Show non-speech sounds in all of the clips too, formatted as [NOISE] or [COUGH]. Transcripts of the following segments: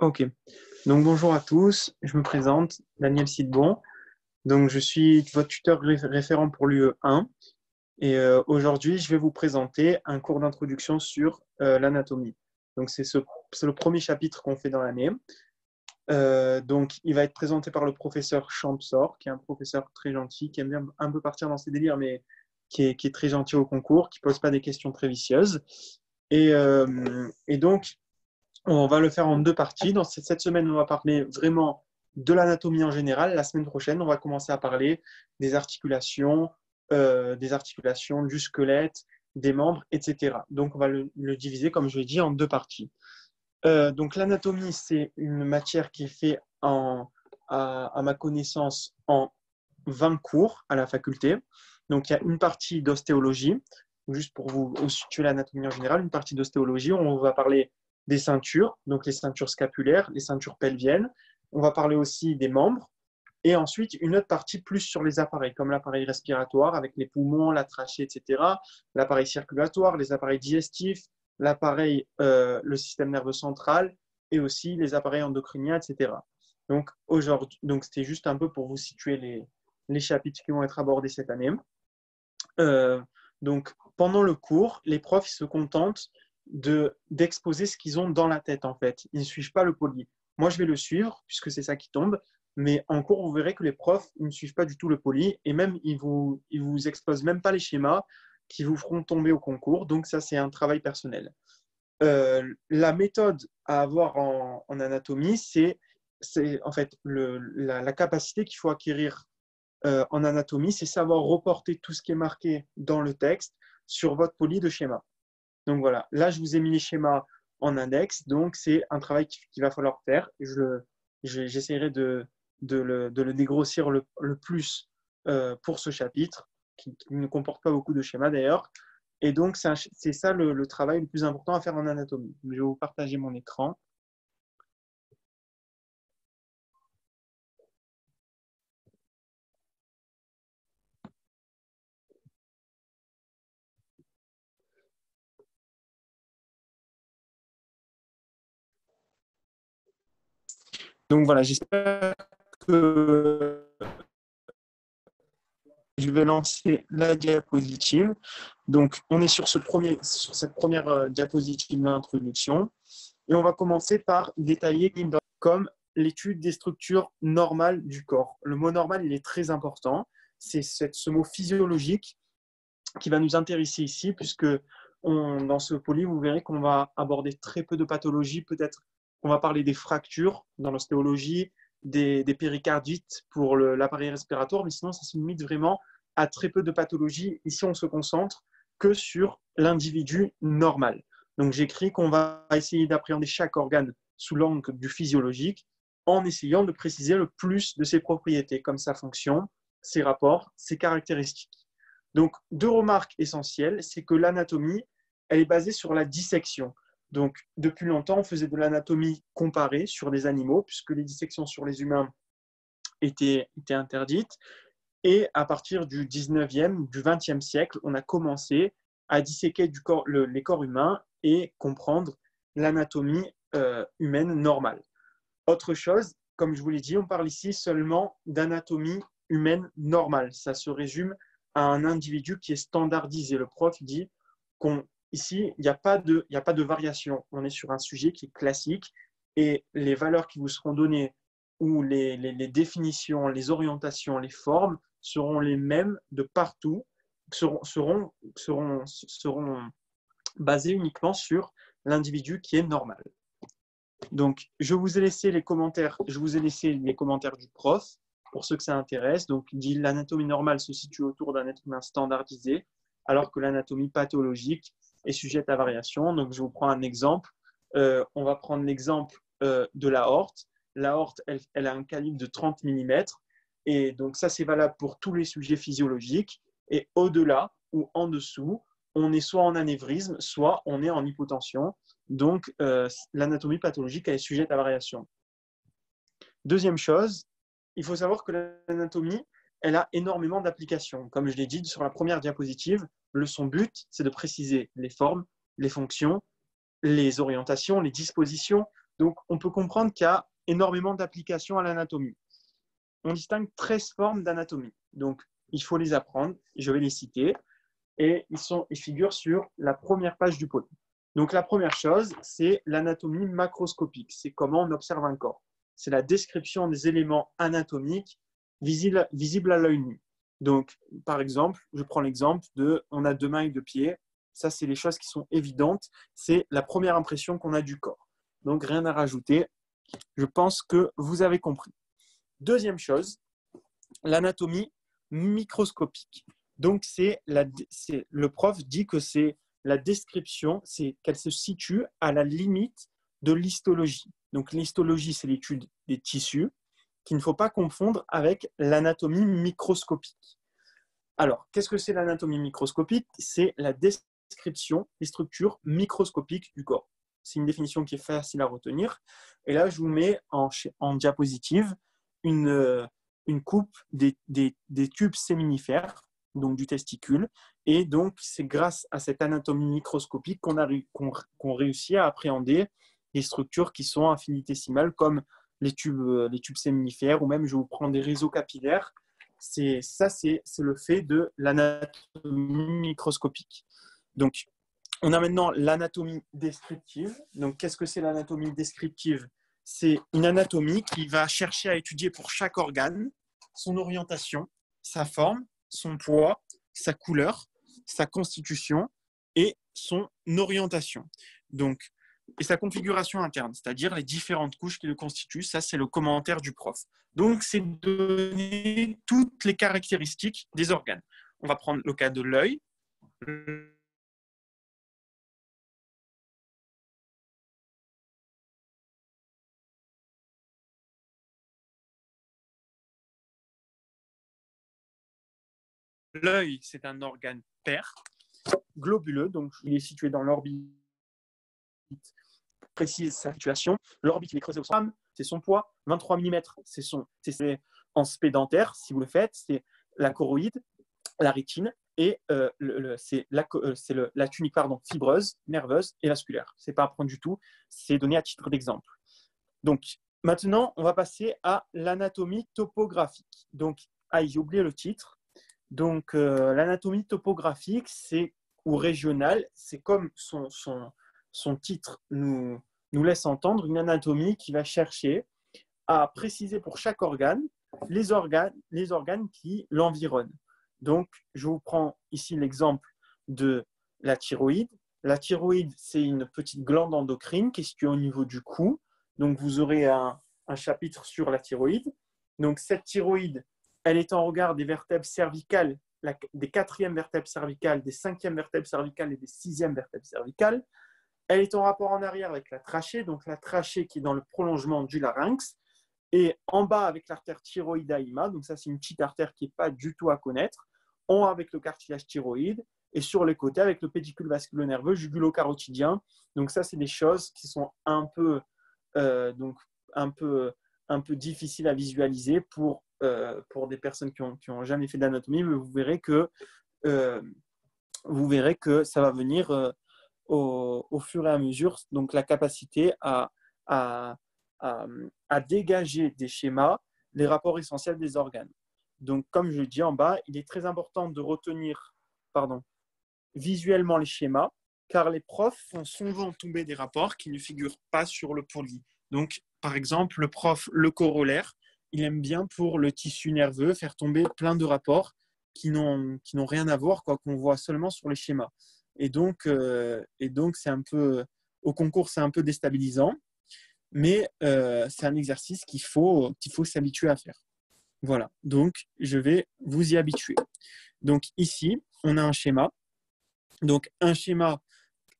Ok. Donc bonjour à tous, je me présente, Daniel Sidbon. Donc je suis votre tuteur référent pour l'UE1 et euh, aujourd'hui je vais vous présenter un cours d'introduction sur euh, l'anatomie. Donc c'est le premier chapitre qu'on fait dans l'année. Euh, donc il va être présenté par le professeur Champsor, qui est un professeur très gentil, qui aime bien un peu partir dans ses délires, mais qui est, très gentil au concours, qui pose pas des questions très vicieuses. Et donc on va le faire en deux parties. Dans cette semaine, on va parler vraiment de l'anatomie en général. La semaine prochaine, on va commencer à parler des articulations, euh, des articulations du squelette, des membres, etc. Donc, on va le, diviser, comme je l'ai dit, en deux parties. Euh, donc, l'anatomie, c'est une matière qui est faite, en, à, ma connaissance, en 20 cours à la faculté. Donc, il y a une partie d'ostéologie, juste pour vous situer l'anatomie en général, une partie d'ostéologie. On va parler des ceintures, donc les ceintures scapulaires, les ceintures pelviennes. On va parler aussi des membres. Et ensuite, une autre partie plus sur les appareils, comme l'appareil respiratoire avec les poumons, la trachée, etc. L'appareil circulatoire, les appareils digestifs, l'appareil, euh, le système nerveux central et aussi les appareils endocriniens, etc. Donc, aujourd'hui, donc c'était juste un peu pour vous situer les, les chapitres qui vont être abordés cette année. Euh, donc, pendant le cours, les profs se contentent d'exposer ce qu'ils ont dans la tête, en fait. Ils ne suivent pas le poly. Moi, je vais le suivre, puisque c'est ça qui tombe. Mais en cours, vous verrez que les profs ne suivent pas du tout le poly. Et même, ils vous, ils vous exposent même pas les schémas qui vous feront tomber au concours. Donc, ça, c'est un travail personnel. Euh, la méthode à avoir en, anatomie, c'est en fait la, capacité qu'il faut acquérir euh, en anatomie, c'est savoir reporter tout ce qui est marqué dans le texte sur votre poly de schéma. Donc voilà, là, je vous ai mis les schémas en index. Donc, c'est un travail qu'il va falloir faire. J'essaierai de, de, le, de, le, dégrossir le, plus euh, pour ce chapitre, qui, ne comporte pas beaucoup de schémas d'ailleurs. Et donc, c'est ça le, le, travail le plus important à faire en anatomie. Je vais vous partager mon écran. Donc voilà, j'espère que je vais lancer la diapositive. Donc, on est sur, ce premier, sur cette première euh, diapositive d'introduction. Et on va commencer par détailler comme l'étude des structures normales du corps. Le mot normal, il est très important. C'est ce mot physiologique qui va nous intéresser ici, puisque dans ce poly, vous verrez qu'on va aborder très peu de pathologies, peut-être on va parler des fractures dans l'ostéologie, des, péricardites pour l'appareil respiratoire, mais sinon, ça se limite vraiment à très peu de pathologies. Ici, on se concentre que sur l'individu normal. Donc, j'écris qu'on va essayer d'appréhender chaque organe sous l'angle du physiologique en essayant de préciser le plus de ses propriétés, comme sa fonction, ses rapports, ses caractéristiques. Donc, deux remarques essentielles, c'est que l'anatomie, elle est basée sur la dissection. Donc, depuis longtemps, on faisait de l'anatomie comparée sur des animaux, puisque les dissections sur les humains étaient, interdites. Et à partir du 19e, du 20e siècle, on a commencé à disséquer les corps humains et comprendre l'anatomie euh, humaine normale. Autre chose, comme je vous l'ai dit, on parle ici seulement d'anatomie humaine normale. Ça se résume à un individu qui est standardisé. Le prof dit qu'on Ici, il n'y a, pas de, variation. On est sur un sujet qui est classique et les valeurs qui vous seront données ou les, définitions, les orientations, les formes seront les mêmes de partout, seront basées uniquement sur l'individu qui est normal. Donc, je vous ai laissé les commentaires, je vous ai laissé les commentaires du prof pour ceux que ça intéresse. Donc, il dit l'anatomie normale se situe autour d'un être humain standardisé, alors que l'anatomie pathologique est sujette à variation. Donc, je vous prends un exemple. Euh, on va prendre l'exemple euh, de la horte. La horte, elle, a un calibre de 30 mm. Et donc, ça, c'est valable pour tous les sujets physiologiques. Et au-delà ou en dessous, on est soit en anévrisme, soit on est en hypotension. Donc, euh, l'anatomie pathologique, est sujette à variation. Deuxième chose, il faut savoir que l'anatomie, elle a énormément d'applications. Comme je l'ai dit sur la première diapositive, le, son but, c'est de préciser les formes, les fonctions, les orientations, les dispositions Donc, on peut comprendre qu'il y a énormément d'applications à l'anatomie. On distingue 13 formes d'anatomie. Donc, il faut les apprendre. Je vais les citer. Et ils, sont, ils figurent sur la première page du pôle. Donc, la première chose, c'est l'anatomie macroscopique. C'est comment on observe un corps. C'est la description des éléments anatomiques visibles, visibles à l'œil nu. Donc, par exemple, je prends l'exemple de on a deux mains et deux pieds. Ça, c'est les choses qui sont évidentes. C'est la première impression qu'on a du corps. Donc, rien à rajouter. Je pense que vous avez compris. Deuxième chose, l'anatomie microscopique. Donc, c'est le prof dit que c'est la description, c'est qu'elle se situe à la limite de l'histologie. Donc, l'histologie, c'est l'étude des tissus qu'il ne faut pas confondre avec l'anatomie microscopique. Alors, qu'est-ce que c'est l'anatomie microscopique? C'est la description des structures microscopiques du corps. C'est une définition qui est facile à retenir. Et là, je vous mets en, diapositive une, une coupe des, tubes séminifères, donc du testicule. Et donc, c'est grâce à cette anatomie microscopique qu'on réussit à appréhender les structures qui sont infinitésimales, comme les tubes, les tubes séminifères, ou même je vous prends des réseaux capillaires. C'est ça, c'est le fait de l'anatomie microscopique. Donc, on a maintenant l'anatomie descriptive. Donc, qu'est-ce que c'est l'anatomie descriptive? C'est une anatomie qui va chercher à étudier pour chaque organe son orientation, sa forme, son poids, sa couleur, sa constitution et son orientation. Donc, et sa configuration interne, c'est-à-dire les différentes couches qui le constituent. Ça, c'est le commentaire du prof. Donc, c'est donner toutes les caractéristiques des organes. On va prendre le cas de l'œil. L'œil, c'est un organe pair, globuleux, donc il est situé dans l'orbite précise sa situation. L'orbite, il est creusé au centre, c'est son poids. 23 mm, c'est son, c'est en spédentaire, si vous le faites, c'est la choroïde, la rétine, et euh, c'est la, euh, la, tunique fibreuse, nerveuse et vasculaire. C'est pas à prendre du tout, c'est donné à titre d'exemple. Donc, maintenant, on va passer à l'anatomie topographique. Donc, ah, j'ai oublié le titre. Donc, euh, l'anatomie topographique, c'est ou régionale, c'est comme son, son, son titre nous, laisse entendre, une anatomie qui va chercher à préciser pour chaque organe les organes, les organes qui l'environnent. Donc, je vous prends ici l'exemple de la thyroïde. La thyroïde, c'est une petite glande endocrine qui est située au niveau du cou. Donc, vous aurez un, un chapitre sur la thyroïde. Donc, cette thyroïde, elle est en regard des vertèbres cervicales, des quatrièmes vertèbres cervicales, des cinquièmes vertèbres cervicales et des sixièmes vertèbres cervicales. Elle est en rapport en arrière avec la trachée, donc la trachée qui est dans le prolongement du larynx, et en bas avec l'artère thyroïdaïma, donc ça c'est une petite artère qui n'est pas du tout à connaître, en avec le cartilage thyroïde, et sur les côtés avec le pédicule vasculo-nerveux jugulo-carotidien. Donc ça c'est des choses qui sont un peu, euh, donc un peu, un peu difficiles à visualiser pour, euh, pour des personnes qui n'ont ont jamais fait d'anatomie, mais vous verrez que, euh, vous verrez que ça va venir au, fur et à mesure, donc la capacité à, à, à, dégager des schémas les rapports essentiels des organes. Donc, comme je le dis en bas, il est très important de retenir pardon, visuellement les schémas, car les profs font souvent tomber des rapports qui ne figurent pas sur le poli. Donc, par exemple, le prof, le corollaire, il aime bien pour le tissu nerveux faire tomber plein de rapports qui n'ont rien à voir, quoi, qu'on voit seulement sur les schémas. Et donc, euh, et donc c'est un peu, au concours, c'est un peu déstabilisant, mais euh, c'est un exercice qu'il faut, qu'il faut s'habituer à faire. Voilà, donc je vais vous y habituer. Donc ici, on a un schéma. Donc un schéma,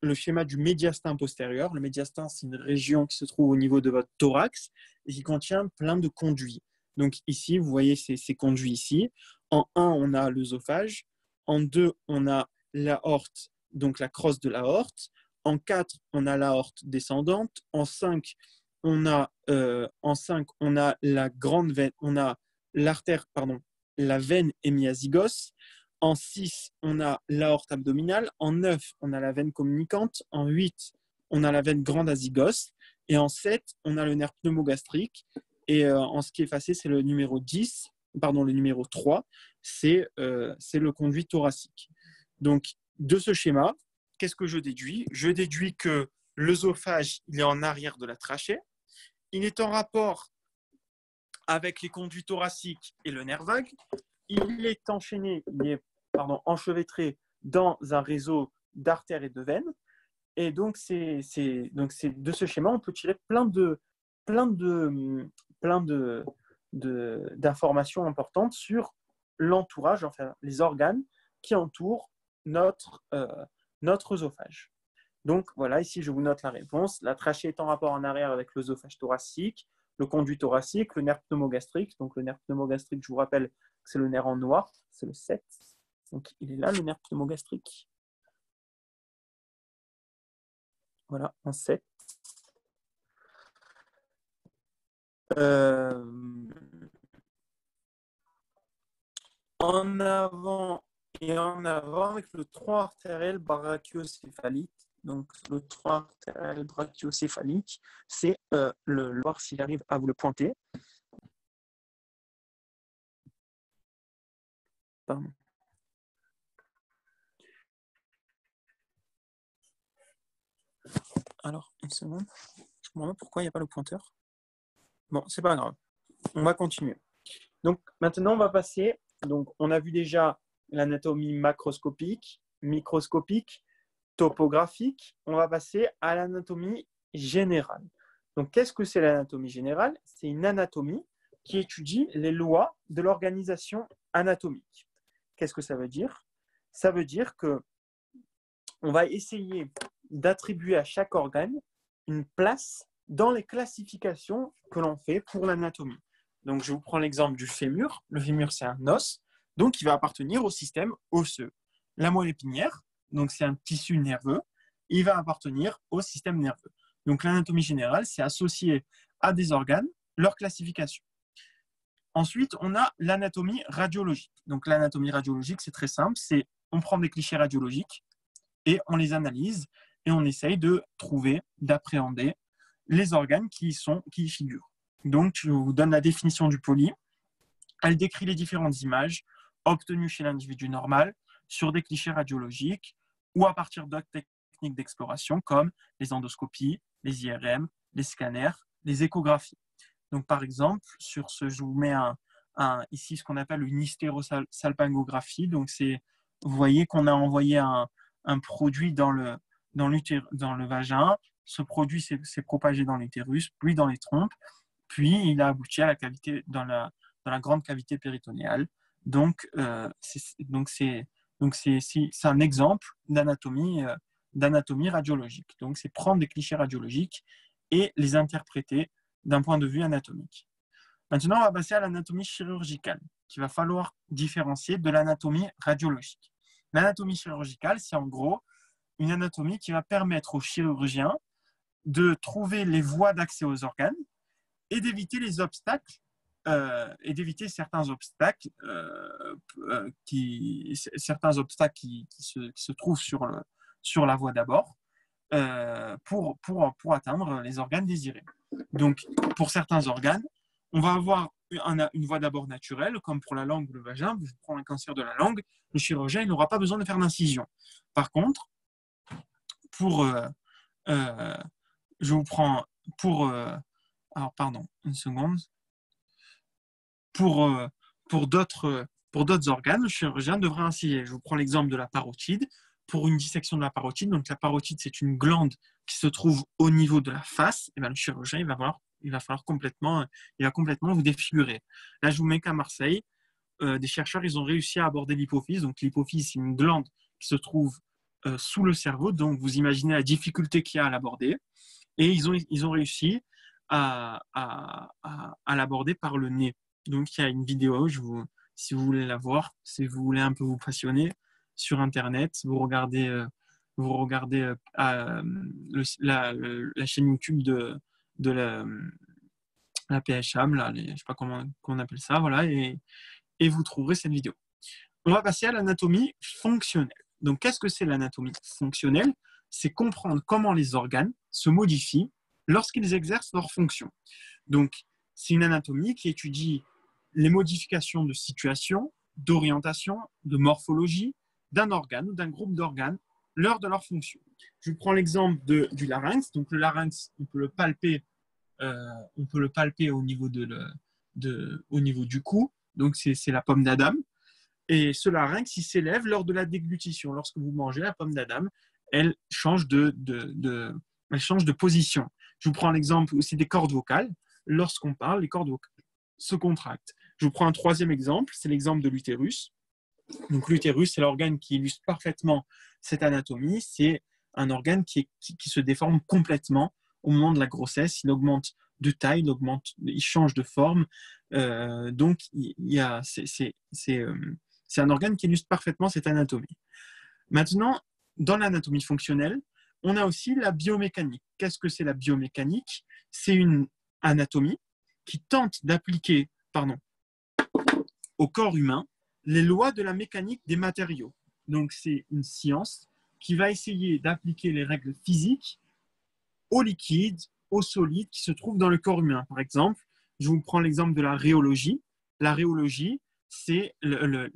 le schéma du médiastin postérieur. Le médiastin, c'est une région qui se trouve au niveau de votre thorax et qui contient plein de conduits. Donc ici, vous voyez ces, ces conduits ici. En 1, on a l'œsophage. En 2, on a l'aorte donc la crosse de l'aorte. En 4, on a l'aorte descendante. En 5, on a, euh, en 5, on a la grande veine, on a l'artère, pardon, la veine hémiazygos. En 6, on a l'aorte abdominale. En 9, on a la veine communicante. En 8, on a la veine grande azygos. Et en 7, on a le nerf pneumogastrique. Et euh, en ce qui est effacé, c'est le numéro 10, pardon, le numéro 3, c'est euh, le conduit thoracique. Donc, de ce schéma, qu'est-ce que je déduis? Je déduis que l'œsophage, il est en arrière de la trachée. Il est en rapport avec les conduits thoraciques et le nerf vague. Il est enchaîné, il est enchevêtré dans un réseau d'artères et de veines. Et donc, c'est, donc c'est de ce schéma, on peut tirer plein de, plein de, plein de, d'informations importantes sur l'entourage, enfin les organes qui entourent notre, euh, notre œsophage. Donc voilà, ici je vous note la réponse. La trachée est en rapport en arrière avec l'œsophage thoracique, le conduit thoracique, le nerf pneumogastrique. Donc le nerf pneumogastrique, je vous rappelle que c'est le nerf en noir, c'est le 7. Donc il est là, le nerf pneumogastrique. Voilà, en 7. Euh, en avant et en avant avec le 3 artériel brachiocéphalique. Donc, le 3 artériel brachiocéphalique, c'est euh, le voir s'il arrive à vous le pointer. Pardon. Alors, une seconde. Pourquoi il n'y a pas le pointeur. Bon, c'est pas grave. On va continuer. Donc, maintenant, on va passer. Donc, on a vu déjà l'anatomie macroscopique, microscopique, topographique. On va passer à l'anatomie générale. Donc, qu'est-ce que c'est l'anatomie générale? C'est une anatomie qui étudie les lois de l'organisation anatomique. Qu'est-ce que ça veut dire? Ça veut dire que on va essayer d'attribuer à chaque organe une place dans les classifications que l'on fait pour l'anatomie. Donc, je vous prends l'exemple du fémur. Le fémur, c'est un os, donc il va appartenir au système osseux. La moelle épinière, donc c'est un tissu nerveux, il va appartenir au système nerveux. Donc, l'anatomie générale, c'est associé à des organes, leur classification. Ensuite, on a l'anatomie radiologique. Donc, l'anatomie radiologique, c'est très simple. C'est on prend des clichés radiologiques et on les analyse et on essaye de trouver, d'appréhender les organes qui, sont, qui y figurent. Donc, je vous donne la définition du poly. Elle décrit les différentes images obtenues chez l'individu normal sur des clichés radiologiques ou à partir d'autres techniques d'exploration comme les endoscopies, les IRM, les scanners, les échographies. Donc, par exemple, sur ce, je vous mets un, ici ce qu'on appelle une hystérosalpingographie. Donc, c'est, vous voyez qu'on a envoyé un, un produit dans le, dans, dans le vagin, ce produit s'est propagé dans l'utérus, puis dans les trompes, puis il a abouti à la cavité, dans la, dans la grande cavité péritonéale. Donc, euh, c'est un exemple d'anatomie euh, d'anatomie radiologique. Donc, c'est prendre des clichés radiologiques et les interpréter d'un point de vue anatomique. Maintenant, on va passer à l'anatomie chirurgicale, qu'il va falloir différencier de l'anatomie radiologique. L'anatomie chirurgicale, c'est en gros une anatomie qui va permettre aux chirurgiens de trouver les voies d'accès aux organes et d'éviter les obstacles euh, et d'éviter certains obstacles euh, euh, qui certains obstacles qui, se, trouvent sur, le, sur la voie d'abord pour, pour, pour atteindre les organes désirés. Donc, pour certains organes, on va avoir une, voie d'abord naturelle, comme pour la langue ou le vagin. Je prends un cancer de la langue, le chirurgien n'aura pas besoin de faire d'incision. Par contre, pour, je vous prends pour, alors pardon, une seconde, pour, pour d'autres pour d'autres organes, le chirurgien devrait inciser. Je vous prends l'exemple de la parotide. Pour une dissection de la parotide, donc la parotide, c'est une glande qui se trouve au niveau de la face, et eh bien le chirurgien, il va, falloir, il va complètement, il va complètement vous défigurer. Là, je vous mets qu'à Marseille, des chercheurs, ils ont réussi à aborder l'hypophyse. Donc l'hypophyse, c'est une glande qui se trouve euh, sous le cerveau. Donc, vous imaginez la difficulté qu'il y a à l'aborder. Et ils ont, ils ont réussi à, l'aborder par le nez. Donc, il y a une vidéo, si vous voulez la voir, si vous voulez un peu vous passionner, sur Internet, vous regardez, euh, vous regardez euh, la, la, chaîne YouTube de, la, la PHAM, là, je ne sais pas comment, comment, on appelle ça, voilà, et, et vous trouverez cette vidéo. On va passer à l'anatomie fonctionnelle. Donc, qu'est-ce que c'est l'anatomie fonctionnelle? C'est comprendre comment les organes se modifient lorsqu'ils exercent leurs fonctions. Donc, c'est une anatomie qui étudie les modifications de situation, d'orientation, de morphologie d'un organe ou d'un groupe d'organes lors de leur fonction. Je prends l'exemple du larynx. Donc, le larynx, on peut le palper, euh, on peut le palper au niveau, du cou. Donc, c'est la pomme d'Adam. Et ce larynx, s'élève lors de la déglutition. Lorsque vous mangez la pomme d'Adam, elle de, elle change de position. Je vous prends l'exemple aussi des cordes vocales. Lorsqu'on parle, les cordes vocales se contractent. Je vous prends un troisième exemple, c'est l'exemple de l'utérus. Donc l'utérus, c'est l'organe qui illustre parfaitement cette anatomie. C'est un organe qui, se déforme complètement au moment de la grossesse. Il augmente de taille, il, augmente, il change de forme. Euh, donc il c'est, euh, c'est un organe qui illustre parfaitement cette anatomie. Maintenant, dans l'anatomie fonctionnelle, on a aussi la biomécanique. Qu'est-ce que c'est la biomécanique? C'est une anatomie qui tente d'appliquer pardon, au corps humain les lois de la mécanique des matériaux. Donc c'est une science qui va essayer d'appliquer les règles physiques aux liquides, aux solides qui se trouvent dans le corps humain. Par exemple, je vous prends l'exemple de la rhéologie. La rhéologie, c'est le,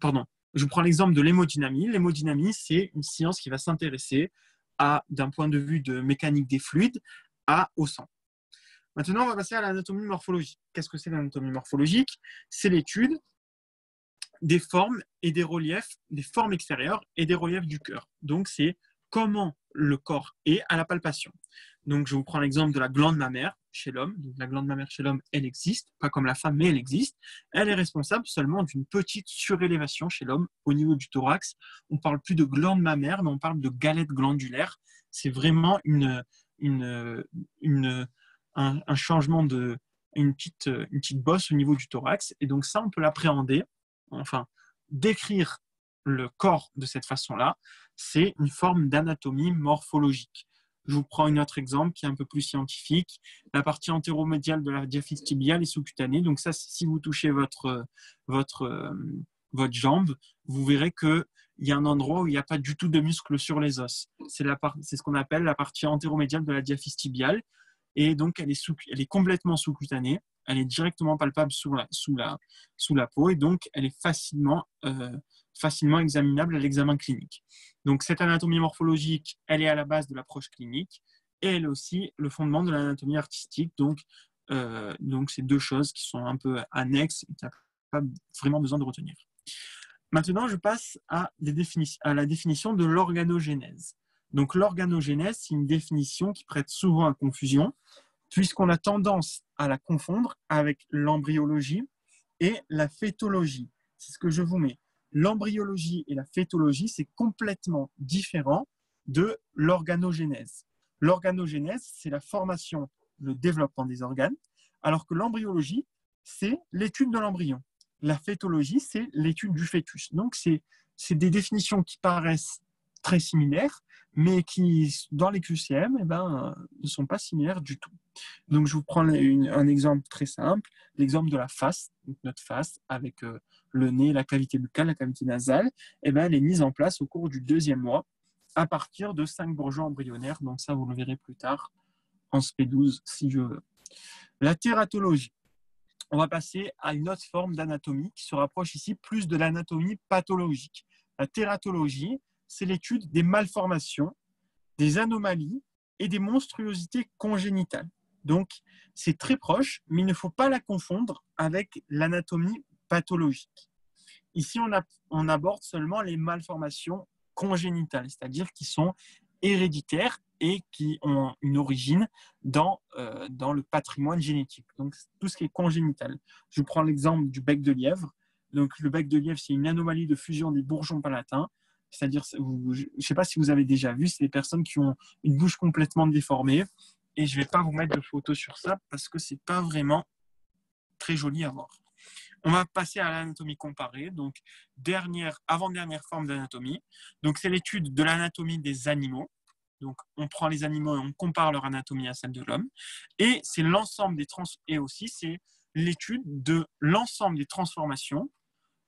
pardon, je vous prends l'exemple de l'hémodynamie. L'hémodynamie, c'est une science qui va s'intéresser à, d'un point de vue de mécanique des fluides, à, au sang. Maintenant, on va passer à l'anatomie morphologique. Qu'est-ce que c'est l'anatomie morphologique? C'est l'étude des formes et des reliefs, des formes extérieures et des reliefs du cœur. Donc, c'est comment le corps est à la palpation. Donc, je vous prends l'exemple de la glande mammaire chez l'homme. La glande mammaire chez l'homme, elle existe, pas comme la femme, mais elle existe. Elle est responsable seulement d'une petite surélévation chez l'homme au niveau du thorax. On parle plus de glande mammaire, mais on parle de galette glandulaire. C'est vraiment une, une, une, un, changement de une petite, une petite bosse au niveau du thorax. Et donc, ça, on peut l'appréhender, enfin, décrire le corps de cette façon-là, c'est une forme d'anatomie morphologique. Je vous prends un autre exemple qui est un peu plus scientifique. La partie antéromédiale de la diaphyse tibiale est sous-cutanée. Donc ça, si vous touchez votre, votre, euh, votre jambe, vous verrez qu'il y a un endroit où il n'y a pas du tout de muscle sur les os. C'est ce qu'on appelle la partie antéromédiale de la diaphyse tibiale. Et donc, elle est, complètement sous-cutanée. Elle est directement palpable sous la, peau. Et donc, elle est facilement, euh, facilement examinable à l'examen clinique. Donc cette anatomie morphologique, elle est à la base de l'approche clinique et elle est aussi le fondement de l'anatomie artistique. Donc, euh, c'est deux choses qui sont un peu annexes et qui n'ont pas vraiment besoin de retenir. Maintenant, je passe à, à la définition de l'organogénèse. Donc l'organogénèse, c'est une définition qui prête souvent à confusion, puisqu'on a tendance à la confondre avec l'embryologie et la phétologie. C'est ce que je vous mets l'embryologie et la phétologie, c'est complètement différent de l'organogénèse. L'organogénèse, c'est la formation, le développement des organes, alors que l'embryologie, c'est l'étude de l'embryon. La phétologie, c'est l'étude du fœtus. Donc, c'est des définitions qui paraissent très similaires, mais qui, dans les QCM, eh ben, ne sont pas similaires du tout. Donc, je vous prends un exemple très simple, l'exemple de la face, notre face, avec euh, le nez, la cavité buccale, la cavité nasale, eh ben, elle est mise en place au cours du deuxième mois à partir de cinq bourgeons embryonnaires. Donc, ça, vous le verrez plus tard en SP12 si je veux. La tératologie. On va passer à une autre forme d'anatomie qui se rapproche ici plus de l'anatomie pathologique. La tératologie, c'est l'étude des malformations, des anomalies et des monstruosités congénitales. Donc, c'est très proche, mais il ne faut pas la confondre avec l'anatomie pathologique. Ici, on, aborde seulement les malformations congénitales, c'est-à-dire qui sont héréditaires et qui ont une origine dans, euh, dans le patrimoine génétique. Donc, tout ce qui est congénital. Je prends l'exemple du bec de lièvre. Donc, le bec de lièvre, c'est une anomalie de fusion des bourgeons palatins c'est-à-dire, je ne sais pas si vous avez déjà vu, c'est des personnes qui ont une bouche complètement déformée. Et je ne vais pas vous mettre de photos sur ça parce que ce n'est pas vraiment très joli à voir. On va passer à l'anatomie comparée, donc dernière, avant-dernière forme d'anatomie. Donc c'est l'étude de l'anatomie des animaux. Donc on prend les animaux et on compare leur anatomie à celle de l'homme. Et c'est l'ensemble des trans et aussi c'est l'étude de l'ensemble des transformations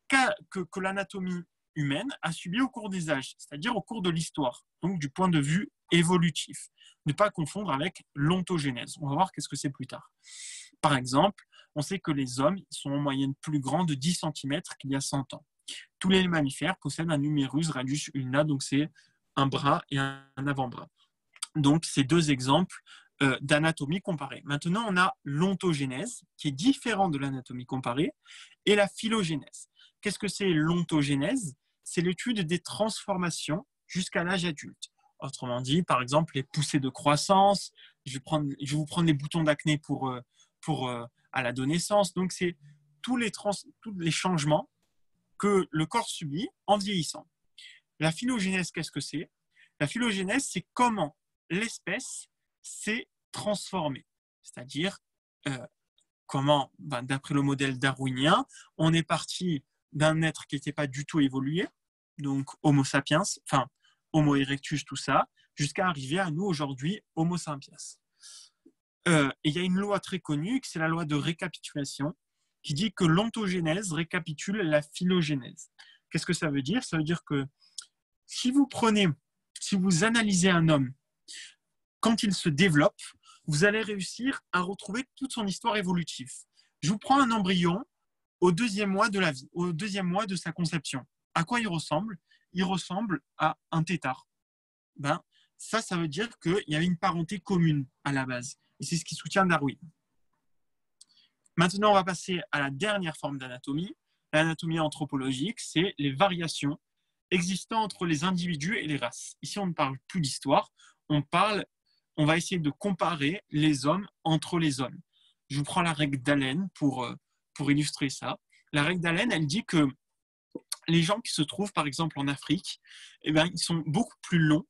que, que l'anatomie humaine a subi au cours des âges, c'est-à-dire au cours de l'histoire, donc du point de vue évolutif. Ne pas confondre avec l'ontogénèse. On va voir qu'est-ce que c'est plus tard. Par exemple, on sait que les hommes sont en moyenne plus grands de 10 cm qu'il y a 100 ans. Tous les mammifères possèdent un numérus radius ulna, donc c'est un bras et un avant-bras. Donc, ces deux exemples euh, d'anatomie comparée. Maintenant, on a l'ontogénèse, qui est différent de l'anatomie comparée, et la phylogénèse. Qu'est-ce que c'est l'ontogénèse C'est l'étude des transformations jusqu'à l'âge adulte. Autrement dit, par exemple, les poussées de croissance. Je vais, vous prendre les boutons d'acné pour, euh, euh, à l'adolescence. Donc, c'est tous les, tous les changements que le corps subit en vieillissant. La phylogénèse, qu'est-ce que c'est? La phylogénèse, c'est comment l'espèce s'est transformée. C'est-à-dire, euh, comment, ben, d'après le modèle darwinien, on est parti d'un être qui n'était pas du tout évolué, donc Homo sapiens, enfin Homo erectus, tout ça, jusqu'à arriver à nous aujourd'hui, Homo sapiens. Euh, et il y a une loi très connue, c'est la loi de récapitulation, qui dit que l'ontogénèse récapitule la phylogénèse. Qu'est-ce que ça veut dire? Ça veut dire que si vous prenez, si vous analysez un homme quand il se développe, vous allez réussir à retrouver toute son histoire évolutive. Je vous prends un embryon au deuxième mois de la vie, au deuxième mois de sa conception. À quoi il ressemble? Il ressemble à un tétard. Ben, ça, ça veut dire qu'il y avait une parenté commune à la base. Et c'est ce qui soutient Darwin. Maintenant, on va passer à la dernière forme d'anatomie. L'anatomie anthropologique, c'est les variations existant entre les individus et les races. Ici, on ne parle plus d'histoire, on parle, on va essayer de comparer les hommes entre les hommes. Je vous prends la règle d'Allen pour, euh, pour illustrer ça. La règle d'Allen, elle dit que les gens qui se trouvent, par exemple, en Afrique, eh bien, ils sont beaucoup plus longs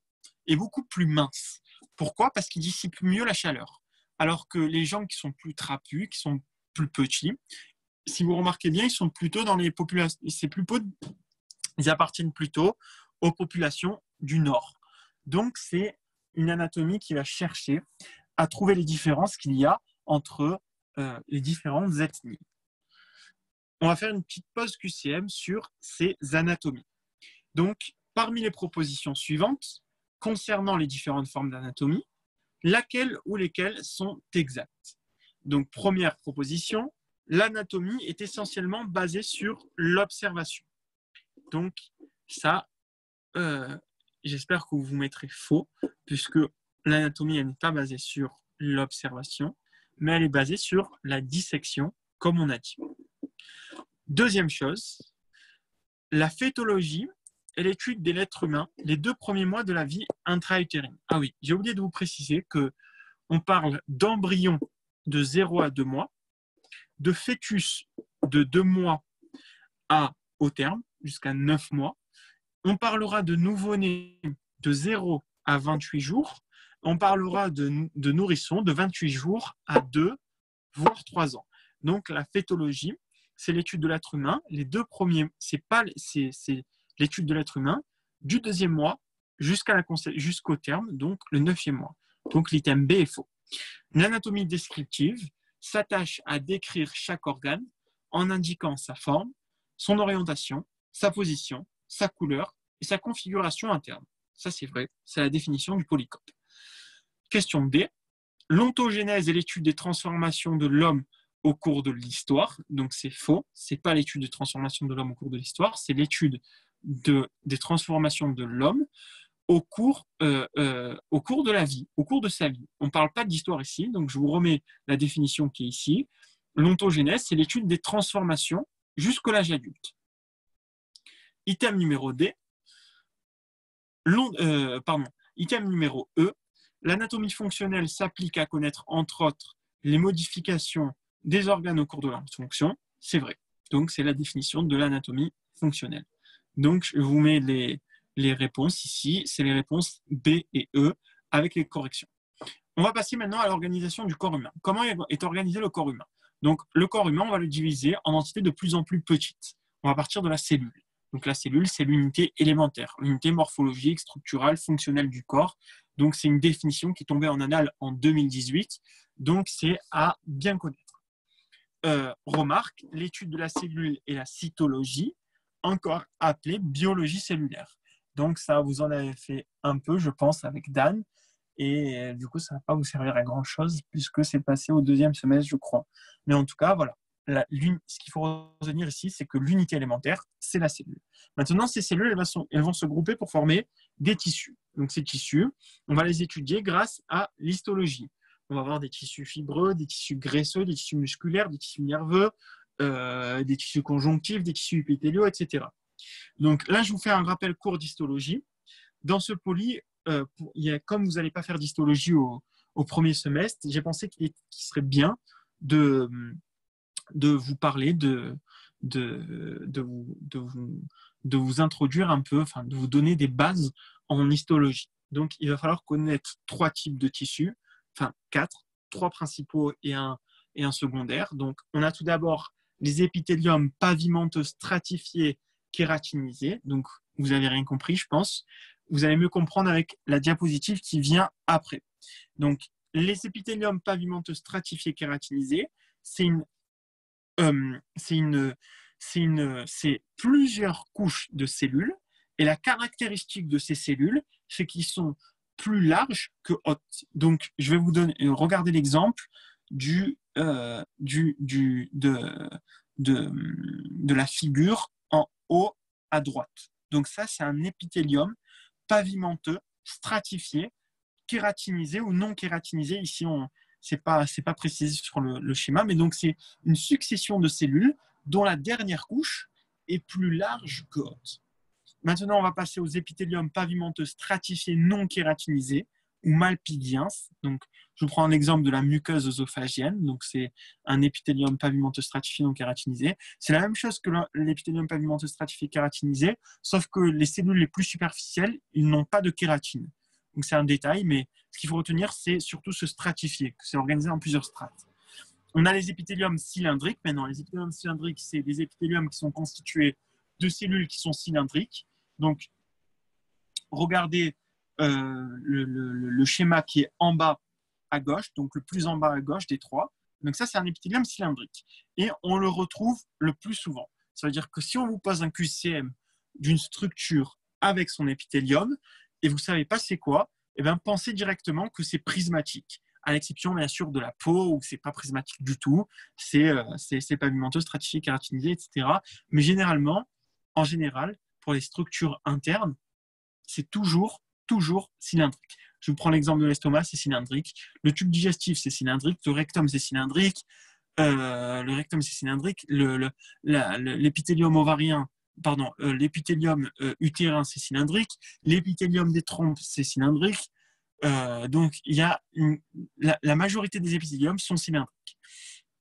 et beaucoup plus minces. Pourquoi? Parce qu'ils dissipent mieux la chaleur. Alors que les gens qui sont plus trapus, qui sont plus petits, si vous remarquez bien, ils sont plutôt dans les populations, c'est plutôt ils appartiennent plutôt aux populations du Nord. Donc, c'est une anatomie qui va chercher à trouver les différences qu'il y a entre euh, les différentes ethnies. On va faire une petite pause QCM sur ces anatomies. Donc, parmi les propositions suivantes, concernant les différentes formes d'anatomie, laquelle ou lesquelles sont exactes? Donc, première proposition, l'anatomie est essentiellement basée sur l'observation. Donc, ça, euh, j'espère que vous vous mettrez faux, puisque l'anatomie n'est pas basée sur l'observation, mais elle est basée sur la dissection, comme on a dit. Deuxième chose, la phétologie est l'étude de l'être humain les deux premiers mois de la vie intra-utérine. Ah oui, j'ai oublié de vous préciser que on parle d'embryon de 0 à 2 mois, de fœtus de 2 mois à au terme, jusqu'à 9 mois. On parlera de nouveau-nés de 0 à 28 jours. On parlera de, nourrissons de 28 jours à 2, voire 3 ans. Donc la phétologie, c'est l'étude de l'être humain. Les deux premiers, c'est pas, c'est, l'étude de l'être humain du deuxième mois jusqu'à jusqu'au terme, donc le neuvième mois. Donc l'item B est faux. L'anatomie descriptive s'attache à décrire chaque organe en indiquant sa forme, son orientation, sa position, sa couleur et sa configuration interne. Ça, c'est vrai, c'est la définition du polycope. Question D. L'ontogénèse est l'étude des transformations de l'homme au cours de l'histoire. Donc, c'est faux. C'est pas l'étude des transformations de l'homme au cours de l'histoire, c'est l'étude de, des transformations de l'homme au cours, euh, euh, au cours de la vie, au cours de sa vie. On ne parle pas d'histoire ici, donc je vous remets la définition qui est ici. L'ontogénèse, c'est l'étude des transformations jusqu'au l'âge adulte. Item numéro D, euh, pardon, item numéro E, l'anatomie fonctionnelle s'applique à connaître entre autres les modifications des organes au cours de leur fonction. C'est vrai. Donc c'est la définition de l'anatomie fonctionnelle. Donc je vous mets les, réponses ici, c'est les réponses B et E avec les corrections. On va passer maintenant à l'organisation du corps humain. Comment est organisé le corps humain? Donc le corps humain, on va le diviser en entités de plus en plus petites. On va partir de la cellule. Donc la cellule, c'est l'unité élémentaire, l'unité morphologique, structurelle, fonctionnelle du corps. Donc c'est une définition qui est tombée en annale en 2018. Donc c'est à bien connaître. Euh, remarque, l'étude de la cellule et la cytologie encore appelée biologie cellulaire. Donc ça, vous en avez fait un peu, je pense, avec Dan. Et euh, du coup, ça ne va pas vous servir à grand-chose puisque c'est passé au deuxième semestre, je crois. Mais en tout cas, voilà. ce qu'il faut retenir ici, c'est que l'unité élémentaire, c'est la cellule. Maintenant, ces cellules, elles, vont se grouper pour former des tissus. Donc ces tissus, on va les étudier grâce à l'histologie. On va avoir des tissus fibreux, des tissus graisseux, des tissus musculaires, des tissus nerveux, euh, des tissus conjonctifs, des tissus épithéliaux, etc. Donc là, je vous fais un rappel court d'histologie. Dans ce poly, euh, comme vous n'allez pas faire d'histologie au, premier semestre, j'ai pensé qu'il serait bien de, vous parler, de, vous, introduire un peu, enfin, de vous donner des bases en histologie. Donc, il va falloir connaître trois types de tissus, enfin quatre, trois principaux et un, et un secondaire. Donc, on a tout d'abord les épithéliums pavimenteux stratifiés kératinisés. Donc, vous n'avez rien compris, je pense vous allez mieux comprendre avec la diapositive qui vient après. Donc, les épithéliums pavimenteux stratifiés kératinisés, c'est une, euh, une, une, plusieurs couches de cellules. Et la caractéristique de ces cellules, c'est qu'ils sont plus larges que hautes. Donc, je vais vous donner, regardez l'exemple du, euh, du, du, de, de, de la figure en haut à droite. Donc ça, c'est un épithélium pavimenteux, stratifié, kératinisé ou non kératinisé. Ici, on c'est pas c'est pas précisé sur le, schéma, mais donc c'est une succession de cellules dont la dernière couche est plus large que haute. Maintenant, on va passer aux épithéliums pavimenteux stratifiés non kératinisés ou malpighiens. Donc, je vous prends un exemple de la muqueuse œsophagienne. Donc, c'est un épithélium pavimenteux stratifié non kératinisé. C'est la même chose que l'épithélium pavimenteux stratifié kératinisé, sauf que les cellules les plus superficielles, ils n'ont pas de kératine. Donc, c'est un détail, mais ce qu'il faut retenir, c'est surtout ce stratifié, que c'est organisé en plusieurs strates. On a les épithéliums cylindriques. Maintenant, les épithéliums cylindriques, c'est des épithéliums qui sont constitués de cellules qui sont cylindriques. Donc, regardez euh, le, schéma qui est en bas à gauche, donc le plus en bas à gauche des trois. Donc ça, c'est un épithélium cylindrique. Et on le retrouve le plus souvent. Ça veut dire que si on vous pose un QCM d'une structure avec son épithélium, et vous ne savez pas c'est quoi, eh bien, pensez directement que c'est prismatique. À l'exception, bien sûr, de la peau, où c'est pas prismatique du tout. C'est euh, pavimenteux, stratifié, kératinisé, etc. Mais généralement, en général, pour les structures internes, c'est toujours toujours cylindrique. Je vous prends l'exemple de l'estomac, c'est cylindrique. Le tube digestif, c'est cylindrique. Le rectum, c'est cylindrique. Euh, le rectum, c'est cylindrique. L'épithélium ovarien, pardon, euh, l'épithélium euh, utérin, c'est cylindrique. L'épithélium des trompes, c'est cylindrique. donc, il y a la, majorité des épithéliums sont cylindriques.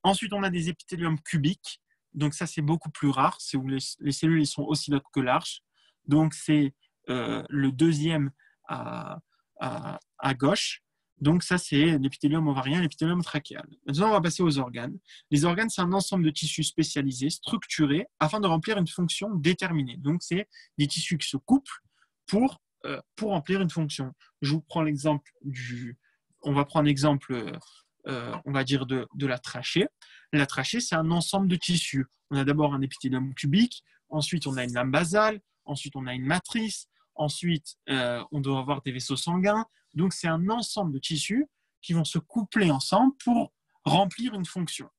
Ensuite, on a des épithéliums cubiques. Donc, ça, c'est beaucoup plus rare. C'est où les, les, cellules sont aussi larges que larges. Donc, c'est le deuxième à, gauche. Donc ça, c'est l'épithélium ovarien, l'épithélium trachéal. Maintenant, on va passer aux organes. Les organes, c'est un ensemble de tissus spécialisés, structurés, afin de remplir une fonction déterminée. Donc, c'est des tissus qui se couplent pour, euh, pour remplir une fonction. Je vous prends l'exemple du... On va prendre l'exemple, euh, on va dire, de, de la trachée. La trachée, c'est un ensemble de tissus. On a d'abord un épithélium cubique, ensuite on a une lame basale, ensuite on a une matrice, Ensuite, euh, on doit avoir des vaisseaux sanguins. Donc, c'est un ensemble de tissus qui vont se coupler ensemble pour remplir une fonction.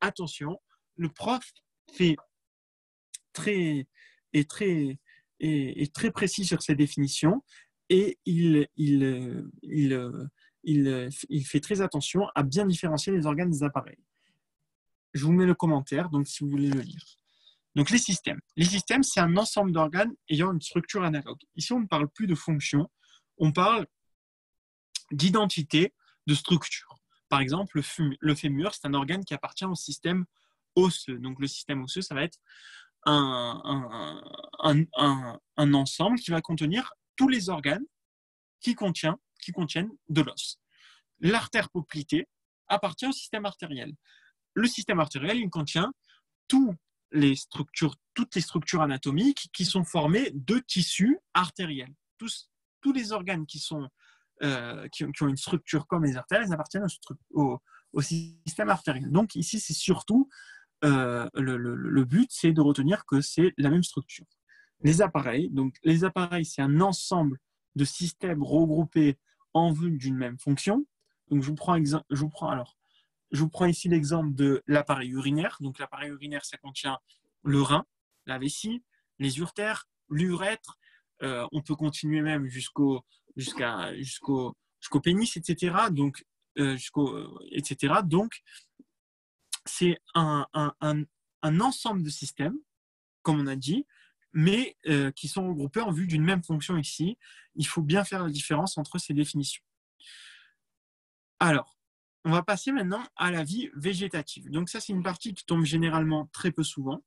Attention, le prof fait est, très, précis sur ses définitions et il, fait très attention à bien différencier les organes des appareils. Je vous mets le commentaire, donc si vous voulez le lire. Donc les systèmes. Les systèmes, c'est un ensemble d'organes ayant une structure analogue. Ici, on ne parle plus de fonction, on parle d'identité, de structure. Par exemple, le fémur, c'est un organe qui appartient au système osseux. Donc le système osseux, ça va être un, ensemble qui va contenir tous les organes qui, qui contiennent de l'os. L'artère poplitée appartient au système artériel. Le système artériel, contient toutes les structures anatomiques qui sont formées de tissus artériels. Tous, les organes euh, qui, ont une structure comme les artères, ils appartiennent au, système artériel. Donc ici, c'est surtout euh, le, but, c'est de retenir que c'est la même structure. Les appareils, donc les appareils, c'est un ensemble de systèmes regroupés en vue d'une même fonction. Donc je je vous prends alors, je vous prends ici l'exemple de l'appareil urinaire. Donc l'appareil urinaire, ça contient le rein, la vessie, les urtères, l'urètre. Euh, on peut continuer même jusqu'au jusqu'à jusqu'au pénis, etc. Donc euh, jusqu'au etc. Donc c'est un, ensemble de systèmes, comme on a dit, mais euh, qui sont regroupés en vue d'une même fonction ici. Il faut bien faire la différence entre ces définitions. Alors, on va passer maintenant à la vie végétative. Donc ça, c'est une partie qui tombe généralement très peu souvent.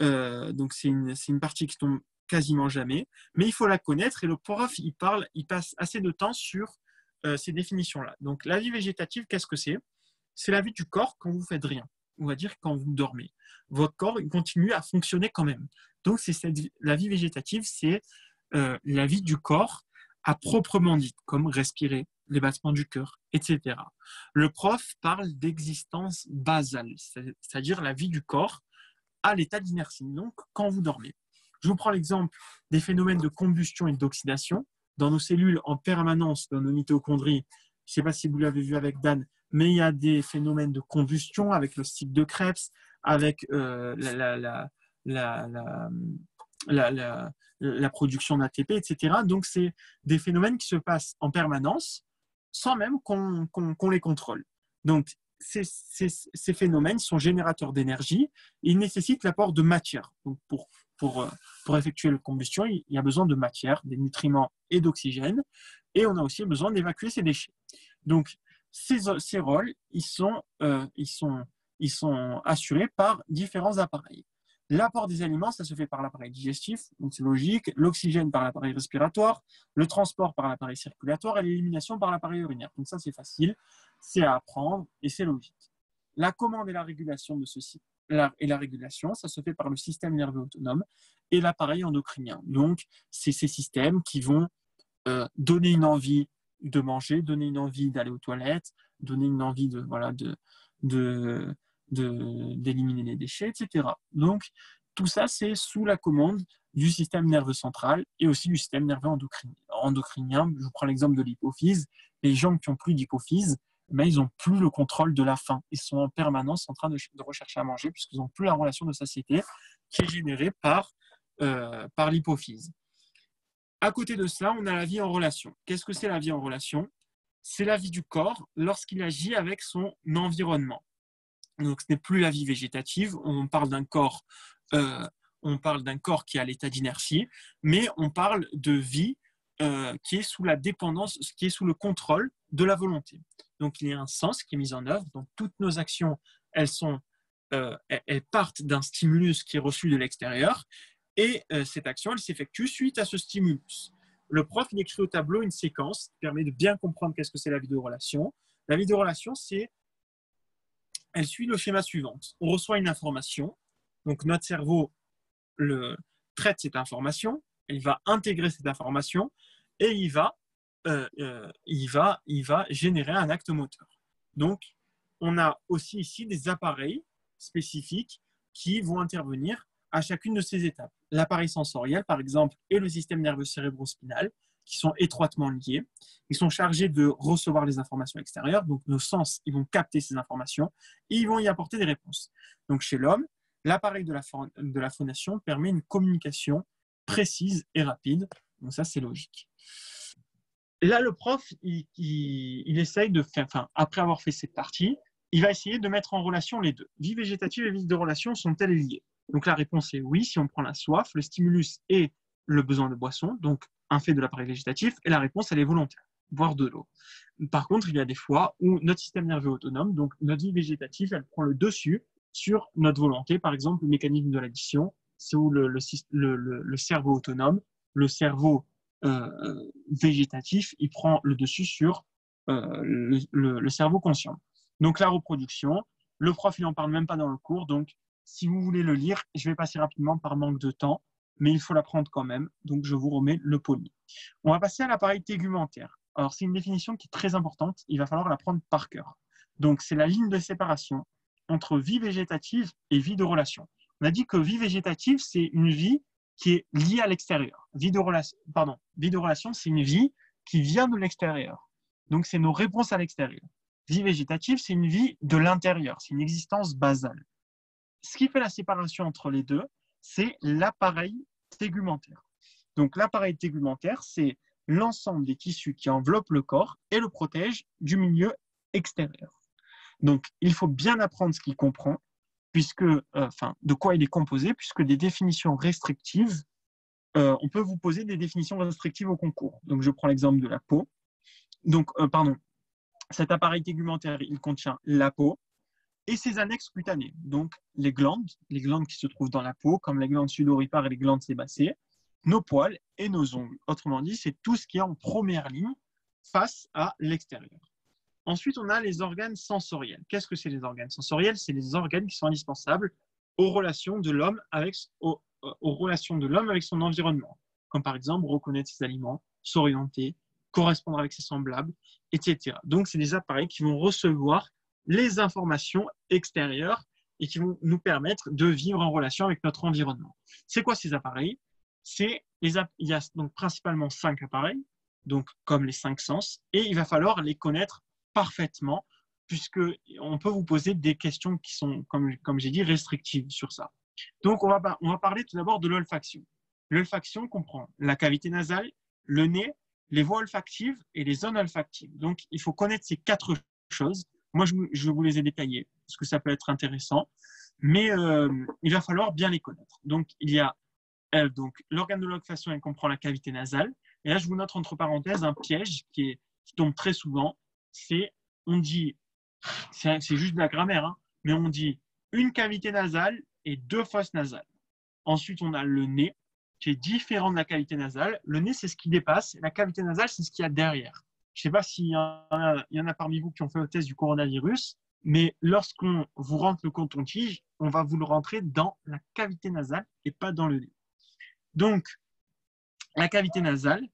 Euh, donc c'est une, partie qui tombe quasiment jamais, mais il faut la connaître et le prof, il parle, il passe assez de temps sur euh, ces définitions-là. Donc la vie végétative, qu'est-ce que c'est? C'est la vie du corps quand vous faites rien. On va dire quand vous dormez. Votre corps continue à fonctionner quand même. Donc, c'est la vie végétative, c'est euh, la vie du corps à proprement dit, comme respirer, les battements du cœur, etc. Le prof parle d'existence basale, c'est-à-dire la vie du corps à l'état d'inertie, donc quand vous dormez. Je vous prends l'exemple des phénomènes de combustion et d'oxydation. Dans nos cellules en permanence, dans nos mitochondries, je ne sais pas si vous l'avez vu avec Dan, mais il y a des phénomènes de combustion avec le cycle de Krebs, avec euh, la, la, production d'ATP, etc. Donc, c'est des phénomènes qui se passent en permanence sans même qu'on les contrôle. Donc, ces, phénomènes sont générateurs d'énergie. Ils nécessitent l'apport de matière. Donc, pour, euh, effectuer la combustion, il y a besoin de matière, des nutriments et d'oxygène. Et on a aussi besoin d'évacuer ces déchets. Donc, ces, rôles, euh, ils sont assurés par différents appareils. L'apport des aliments, ça se fait par l'appareil digestif, donc c'est logique, l'oxygène par l'appareil respiratoire, le transport par l'appareil circulatoire et l'élimination par l'appareil urinaire. Donc ça, c'est facile, c'est à apprendre et c'est logique. La commande et la régulation de ceci et la régulation, ça se fait par le système nerveux autonome et l'appareil endocrinien. Donc, c'est ces systèmes qui vont euh, donner une envie de manger, donner une envie d'aller aux toilettes, donner une envie de voilà de d'éliminer les déchets, etc. Donc tout ça c'est sous la commande du système nerveux central et aussi du système nerveux endocrinien. Je vous prends l'exemple de l'hypophyse. Les gens qui ont plus d'hypophyse, mais ben, ils n'ont plus le contrôle de la faim. Ils sont en permanence en train de, rechercher à manger puisqu'ils n'ont plus la relation de satiété qui est générée par, euh, par l'hypophyse. À côté de cela, on a la vie en relation. Qu'est-ce que c'est la vie en relation? C'est la vie du corps lorsqu'il agit avec son environnement. Donc, ce n'est plus la vie végétative. On parle d'un corps, euh, on parle d'un corps qui est à l'état d'inertie, mais on parle de vie euh, qui est sous la dépendance, qui est sous le contrôle de la volonté. Donc, il y a un sens qui est mis en œuvre. Donc, toutes nos actions, elles sont, euh, elles partent d'un stimulus qui est reçu de l'extérieur et cette action, elle s'effectue suite à ce stimulus. Le prof, il écrit au tableau une séquence qui permet de bien comprendre qu'est-ce que c'est la vie de relation. La vie de relation, c'est, elle suit le schéma suivant. On reçoit une information, donc notre cerveau le, traite cette information, il va intégrer cette information et il va, euh, euh, il va, il va générer un acte moteur. Donc, on a aussi ici des appareils spécifiques qui vont intervenir à chacune de ces étapes. L'appareil sensoriel, par exemple, et le système nerveux cérébrospinal, qui sont étroitement liés. Ils sont chargés de recevoir les informations extérieures, donc nos sens, ils vont capter ces informations et ils vont y apporter des réponses. Donc chez l'homme, l'appareil de la, de permet une communication précise et rapide. Donc ça, c'est logique. Là, le prof, il, il, essaye de faire, enfin, après avoir fait cette partie, il va essayer de mettre en relation les deux. Vie végétative et vie de relation sont-elles liées? Donc la réponse est oui, si on prend la soif, le stimulus est le besoin de boisson, donc un fait de l'appareil végétatif, et la réponse, elle est volontaire, boire de l'eau. Par contre, il y a des fois où notre système nerveux autonome, donc notre vie végétative, elle prend le dessus sur notre volonté. Par exemple, le mécanisme de l'addition, c'est où le, le, cerveau autonome, le cerveau euh, végétatif, il prend le dessus sur euh, le, cerveau conscient. Donc la reproduction, le prof, il n'en parle même pas dans le cours, donc si vous voulez le lire, je vais passer rapidement par manque de temps, mais il faut l'apprendre quand même. Donc, je vous remets le poly. On va passer à l'appareil tégumentaire. Alors, c'est une définition qui est très importante. Il va falloir l'apprendre par cœur. Donc, c'est la ligne de séparation entre vie végétative et vie de relation. On a dit que vie végétative, c'est une vie qui est liée à l'extérieur. Vie de relation, pardon, vie de relation, c'est une vie qui vient de l'extérieur. Donc, c'est nos réponses à l'extérieur. Vie végétative, c'est une vie de l'intérieur, c'est une existence basale. Ce qui fait la séparation entre les deux, c'est l'appareil tégumentaire. Donc, l'appareil tégumentaire, c'est l'ensemble des tissus qui enveloppent le corps et le protègent du milieu extérieur. Donc, il faut bien apprendre ce qu'il comprend, puisque, euh, enfin, de quoi il est composé, puisque des définitions restrictives, euh, on peut vous poser des définitions restrictives au concours. Donc, je prends l'exemple de la peau. Donc, euh, pardon, cet appareil tégumentaire, il contient la peau et ses annexes cutanées, donc les glandes, les glandes qui se trouvent dans la peau, comme les glandes sudoripares et les glandes sébacées, nos poils et nos ongles. Autrement dit, c'est tout ce qui est en première ligne face à l'extérieur. Ensuite, on a les organes sensoriels. Qu'est-ce que c'est les organes sensoriels? C'est les organes qui sont indispensables aux relations de l'homme avec, aux, relations de l'homme avec son environnement, comme par exemple reconnaître ses aliments, s'orienter, correspondre avec ses semblables, etc. Donc, c'est des appareils qui vont recevoir les informations extérieures et qui vont nous permettre de vivre en relation avec notre environnement. C'est quoi ces appareils? C'est il y a donc principalement cinq appareils, donc comme les cinq sens, et il va falloir les connaître parfaitement, puisque on peut vous poser des questions qui sont, comme, comme j'ai dit, restrictives sur ça. Donc, on va, on va parler tout d'abord de l'olfaction. L'olfaction comprend la cavité nasale, le nez, les voies olfactives et les zones olfactives. Donc, il faut connaître ces quatre choses. Moi, je, vous les ai détaillées parce que ça peut être intéressant, mais euh, il va falloir bien les connaître. Donc, il y a euh, donc de l'olfaction, il comprend la cavité nasale. Et là, je vous note entre parenthèses un piège qui tombe très souvent c'est, on dit, c'est juste de la grammaire, hein, mais on dit une cavité nasale et deux fosses nasales. Ensuite, on a le nez, qui est différent de la cavité nasale. Le nez, c'est ce qui dépasse. La cavité nasale, c'est ce qu'il y a derrière. Je ne sais pas s'il y, en a parmi vous qui ont fait le test du coronavirus, mais lorsqu'on vous rentre le coton-tige, on va vous le rentrer dans la cavité nasale et pas dans le nez. Donc, la cavité nasale,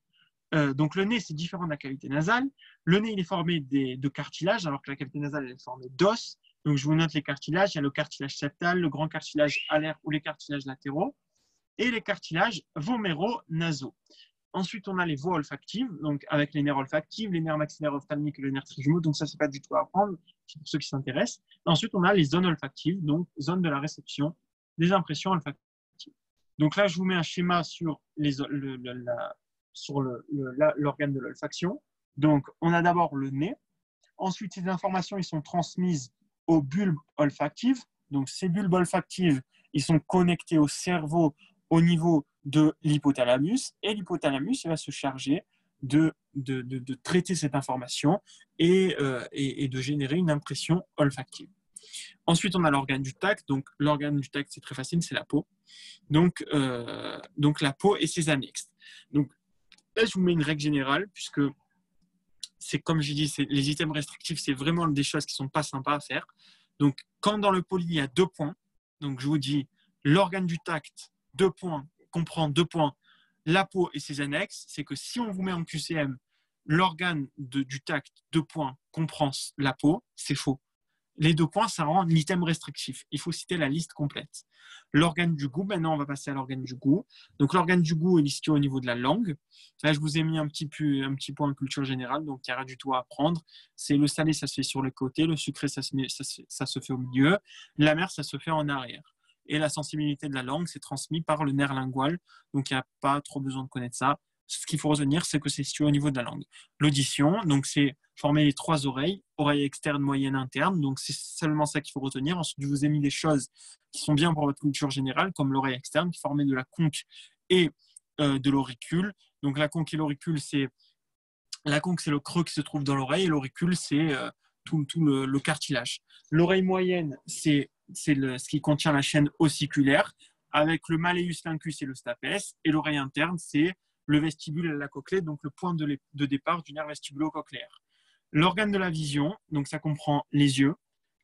euh, donc le nez, c'est différent de la cavité nasale. Le nez, il est formé de cartilage, alors que la cavité nasale, est formée d'os. Donc je vous note les cartilages. Il y a le cartilage septal, le grand cartilage alaire ou les cartilages latéraux, et les cartilages voméro-nasaux. Ensuite, on a les voies olfactives, donc avec les nerfs olfactifs, les nerfs maxillaires ophtalmiques et le nerf trijumeau. Donc ça, c'est pas du tout à apprendre, c'est pour ceux qui s'intéressent. Ensuite, on a les zones olfactives, donc zone de la réception des impressions olfactives. Donc là, je vous mets un schéma sur les, l'organe de l'olfaction. Donc, on a d'abord le nez. Ensuite, ces informations ils sont transmises aux bulbes olfactives. Donc, ces bulbes olfactives, ils sont connectés au cerveau au niveau de l'hypothalamus. Et l'hypothalamus, va se charger de, de, de, traiter cette information et, euh, et, et, de générer une impression olfactive. Ensuite, on a l'organe du tact. Donc, l'organe du tact, c'est très facile, c'est la peau. Donc, euh, donc, la peau et ses annexes. Donc, je vous mets une règle générale, puisque c'est comme j'ai dit, les items restrictifs, c'est vraiment des choses qui sont pas sympas à faire. Donc, quand dans le poly, il y a deux points, donc je vous dis, l'organe du tact, deux points, comprend deux points, la peau et ses annexes, c'est que si on vous met en QCM, l'organe du tact, deux points, comprend la peau, c'est faux. Les deux points, ça rend un item restrictif. Il faut citer la liste complète. L'organe du goût, maintenant on va passer à l'organe du goût. Donc l'organe du goût est situé au niveau de la langue. Là, je vous ai mis un petit, un petit point culture générale, donc il n'y a rien du tout à apprendre. C'est le salé, ça se fait sur le côté, le sucré, ça se, ça se fait au milieu, la mer, ça se fait en arrière. Et la sensibilité de la langue, c'est transmis par le nerf lingual, donc il n'y a pas trop besoin de connaître ça ce qu'il faut retenir, c'est que c'est situé au niveau de la langue. L'audition, donc c'est former les trois oreilles, oreille externe, moyenne, interne. Donc c'est seulement ça qu'il faut retenir. Ensuite, je vous ai mis des choses qui sont bien pour votre culture générale, comme l'oreille externe, qui formée de la conque et euh, de l'auricule. Donc la conque et l'auricule, c'est la conque, c'est le creux qui se trouve dans l'oreille, et l'auricule, c'est euh, tout, le, cartilage. L'oreille moyenne, c'est ce qui contient la chaîne ossiculaire, avec le malleus lincus et le stapes, et l'oreille interne, c'est le vestibule et la cochlée, donc le point de, départ du nerf vestibulo-cochléaire. L'organe de la vision, donc ça comprend les yeux,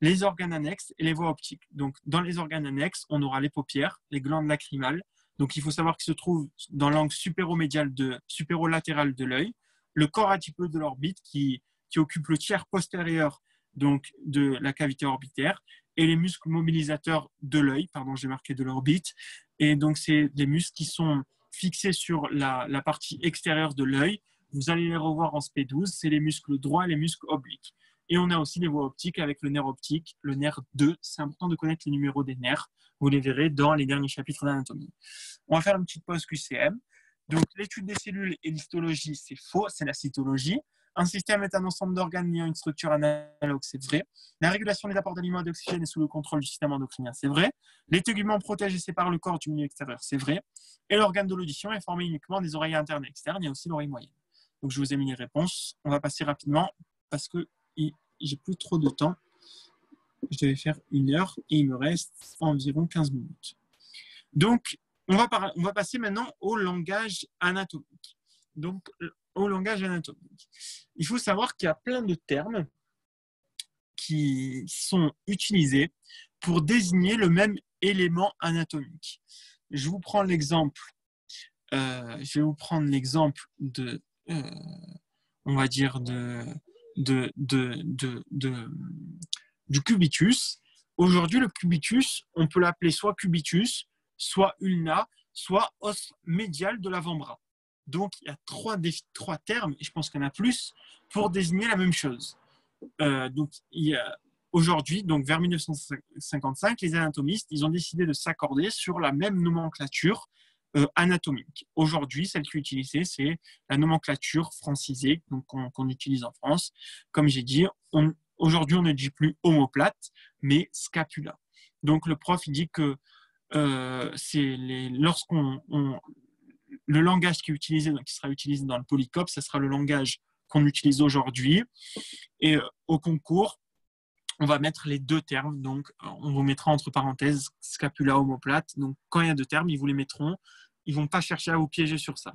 les organes annexes et les voies optiques. Donc dans les organes annexes, on aura les paupières, les glandes lacrymales. Donc il faut savoir qu'ils se trouvent dans l'angle supéromédial de supérolatéral de l'œil, le corps adipeux de l'orbite qui, qui occupe le tiers postérieur donc de la cavité orbitaire et les muscles mobilisateurs de l'œil. Pardon, j'ai marqué de l'orbite. Et donc, c'est des muscles qui sont fixés sur la, partie extérieure de l'œil. Vous allez les revoir en SP12. C'est les muscles droits et les muscles obliques. Et on a aussi les voies optiques avec le nerf optique, le nerf 2. C'est important de connaître les numéros des nerfs. Vous les verrez dans les derniers chapitres d'anatomie. On va faire une petite pause QCM. Donc, l'étude des cellules et l'histologie, c'est faux, c'est la cytologie. Un système est un ensemble d'organes à une structure analogue, c'est vrai. La régulation des apports d'aliments d'oxygène est sous le contrôle du système endocrinien, c'est vrai. Les téguments protègent et séparent le corps du milieu extérieur, c'est vrai. Et l'organe de l'audition est formé uniquement des oreilles internes et externes, il y a aussi l'oreille moyenne. Donc je vous ai mis les réponses. On va passer rapidement parce que j'ai plus trop de temps. Je devais faire une heure et il me reste environ 15 minutes. Donc, on va passer maintenant au langage anatomique. Donc, au langage anatomique. Il faut savoir qu'il y a plein de termes qui sont utilisés pour désigner le même élément anatomique. Je vous prends l'exemple. Euh, je vais vous prendre l'exemple de, euh, on va dire de, du cubitus. Aujourd'hui, le cubitus, on peut l'appeler soit cubitus, soit ulna, soit os médial de l'avant-bras. Donc, il y a trois, termes, et je pense qu'il y en a plus, pour désigner la même chose. Euh, donc, aujourd'hui, donc vers 1955, les anatomistes, ils ont décidé de s'accorder sur la même nomenclature euh, anatomique. Aujourd'hui, celle qui est utilisée, c'est la nomenclature francisée qu'on utilise en France. Comme j'ai dit, aujourd'hui, on ne dit plus omoplate, mais scapula. Donc, le prof, il dit que euh, c'est lorsqu'on le langage qui, sera utilisé dans le polycope, ce sera le langage qu'on utilise aujourd'hui. Et euh, au concours, on va mettre les deux termes. Donc, on vous mettra entre parenthèses scapula homoplate. Donc, quand il y a deux termes, ils vous les mettront. Ils vont pas chercher à vous piéger sur ça.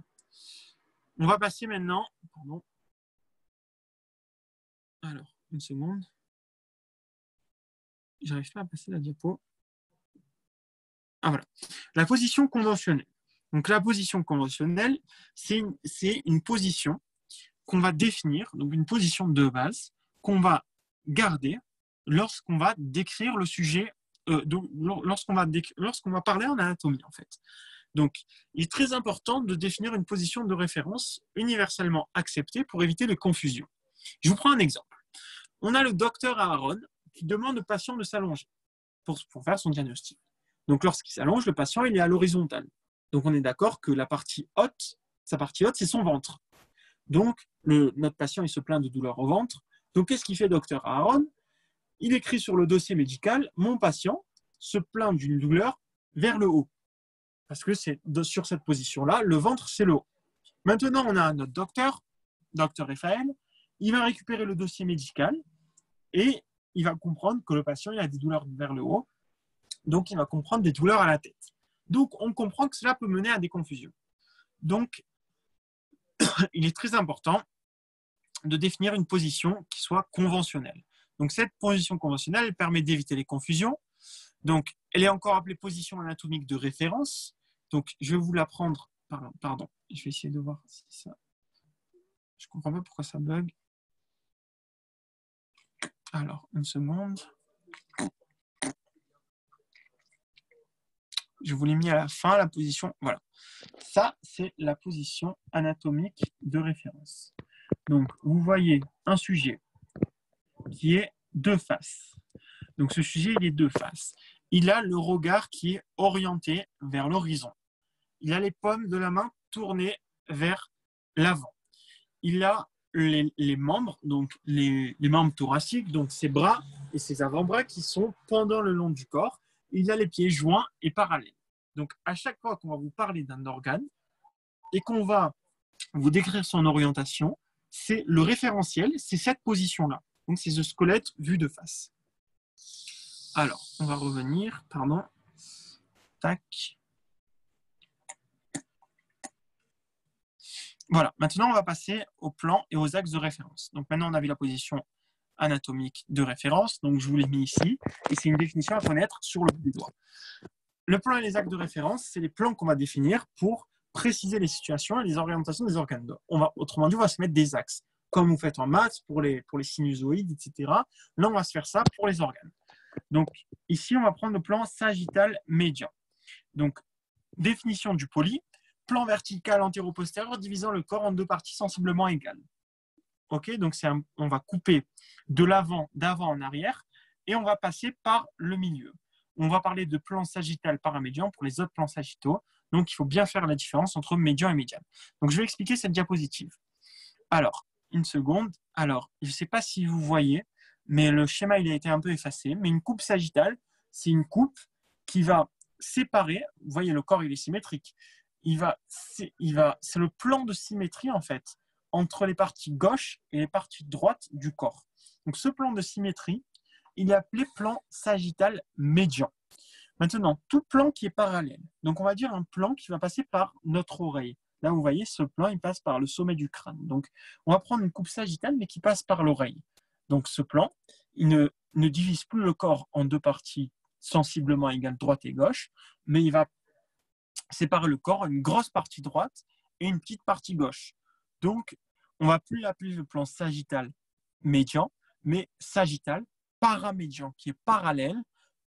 On va passer maintenant. Pardon. Alors, une seconde. J'arrive pas à passer la diapo. Ah voilà. La position conventionnelle. Donc la position conventionnelle, c'est une, position qu'on va définir, donc une position de base qu'on va garder lorsqu'on va décrire le sujet, euh, lorsqu'on va, lorsqu'on va parler en anatomie en fait. Donc, il est très important de définir une position de référence universellement acceptée pour éviter les confusions. Je vous prends un exemple. On a le docteur Aaron qui demande au patient de s'allonger pour, pour faire son diagnostic. Donc, lorsqu'il s'allonge, le patient il est à l'horizontale. Donc on est d'accord que la partie haute, sa partie haute, c'est son ventre. Donc le, notre patient, il se plaint de douleur au ventre. Donc qu'est-ce qu'il fait, docteur Aaron? Il écrit sur le dossier médical, mon patient se plaint d'une douleur vers le haut. Parce que c'est sur cette position-là, le ventre, c'est le haut. Maintenant, on a notre docteur, docteur Raphaël, il va récupérer le dossier médical et il va comprendre que le patient il a des douleurs vers le haut. Donc, il va comprendre des douleurs à la tête. Donc, on comprend que cela peut mener à des confusions. Donc, [COUGHS] il est très important de définir une position qui soit conventionnelle. Donc, cette position conventionnelle permet d'éviter les confusions. Donc, elle est encore appelée position anatomique de référence. Donc, je vais vous la prendre. Pardon, pardon. je vais essayer de voir si ça. Je ne comprends pas pourquoi ça bug. Alors, une seconde. Je vous l'ai mis à la fin, la position. Voilà. Ça, c'est la position anatomique de référence. Donc, vous voyez un sujet qui est deux faces. Donc, ce sujet, il est deux faces. Il a le regard qui est orienté vers l'horizon. Il a les pommes de la main tournées vers l'avant. Il a les, membres, donc les, les membres thoraciques, donc ses bras et ses avant-bras qui sont pendant le long du corps il a les pieds joints et parallèles. Donc, à chaque fois qu'on va vous parler d'un organe et qu'on va vous décrire son orientation, c'est le référentiel, c'est cette position-là. Donc, c'est le squelette vu de face. Alors, on va revenir, pardon. Tac. Voilà, maintenant on va passer au plan et aux axes de référence. Donc maintenant on a vu la position anatomique de référence. Donc, je vous l'ai mis ici. Et c'est une définition à connaître sur le bout des doigts. Le plan et les axes de référence, c'est les plans qu'on va définir pour préciser les situations et les orientations des organes. On va, autrement dit, on va se mettre des axes, comme vous faites en maths pour les, pour les sinusoïdes, etc. Là, on va se faire ça pour les organes. Donc, ici, on va prendre le plan sagittal médian. Donc, définition du poly, plan vertical antéro-postérieur divisant le corps en deux parties sensiblement égales. Ok, donc on va couper de l'avant, d'avant en arrière, et on va passer par le milieu. On va parler de plan sagittal paramédian pour les autres plans sagittaux. Donc, il faut bien faire la différence entre médian et médian. Donc, je vais expliquer cette diapositive. Alors, une seconde. Alors, je ne sais pas si vous voyez, mais le schéma il a été un peu effacé. Mais une coupe sagittale, c'est une coupe qui va séparer. Vous voyez, le corps il est symétrique. Il va, il va, c'est le plan de symétrie en fait entre les parties gauche et les parties droite du corps. Donc, ce plan de symétrie, il est appelé plan sagittal médian. Maintenant, tout plan qui est parallèle. Donc, on va dire un plan qui va passer par notre oreille. Là, vous voyez, ce plan, il passe par le sommet du crâne. Donc, on va prendre une coupe sagittale, mais qui passe par l'oreille. Donc, ce plan, il ne, ne divise plus le corps en deux parties sensiblement égales, droite et gauche, mais il va séparer le corps une grosse partie droite et une petite partie gauche. Donc, on va plus l'appeler le plan sagittal médian, mais sagittal paramédian, qui est parallèle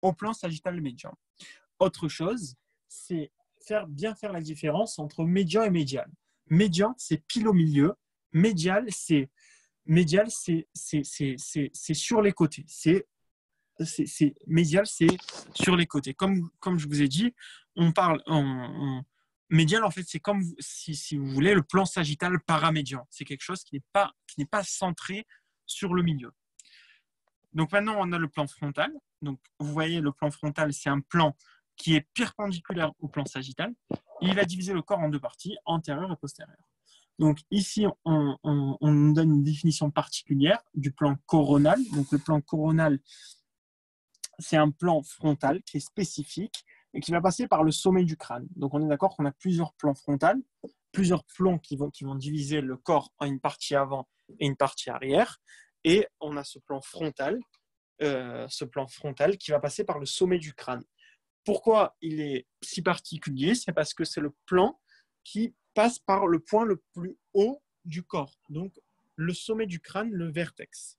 au plan sagittal médian. Autre chose, c'est faire, bien faire la différence entre médian et médial. Médian, c'est pile au milieu. Médial, c'est médial, c'est sur les côtés. C'est médial, c'est sur les côtés. Comme, comme je vous ai dit, on parle médial, en fait, c'est comme si, vous voulez le plan sagittal paramédian. C'est quelque chose qui n'est pas, pas centré sur le milieu. Donc maintenant, on a le plan frontal. Donc vous voyez, le plan frontal, c'est un plan qui est perpendiculaire au plan sagittal. il va diviser le corps en deux parties, antérieure et postérieure. Donc ici, on, on, donne une définition particulière du plan coronal. Donc le plan coronal, c'est un plan frontal qui est spécifique et qui va passer par le sommet du crâne. Donc on est d'accord qu'on a plusieurs plans frontaux, plusieurs plans qui vont, qui vont diviser le corps en une partie avant et une partie arrière. Et on a ce plan frontal, euh, ce plan frontal qui va passer par le sommet du crâne. Pourquoi il est si particulier? C'est parce que c'est le plan qui passe par le point le plus haut du corps, donc le sommet du crâne, le vertex.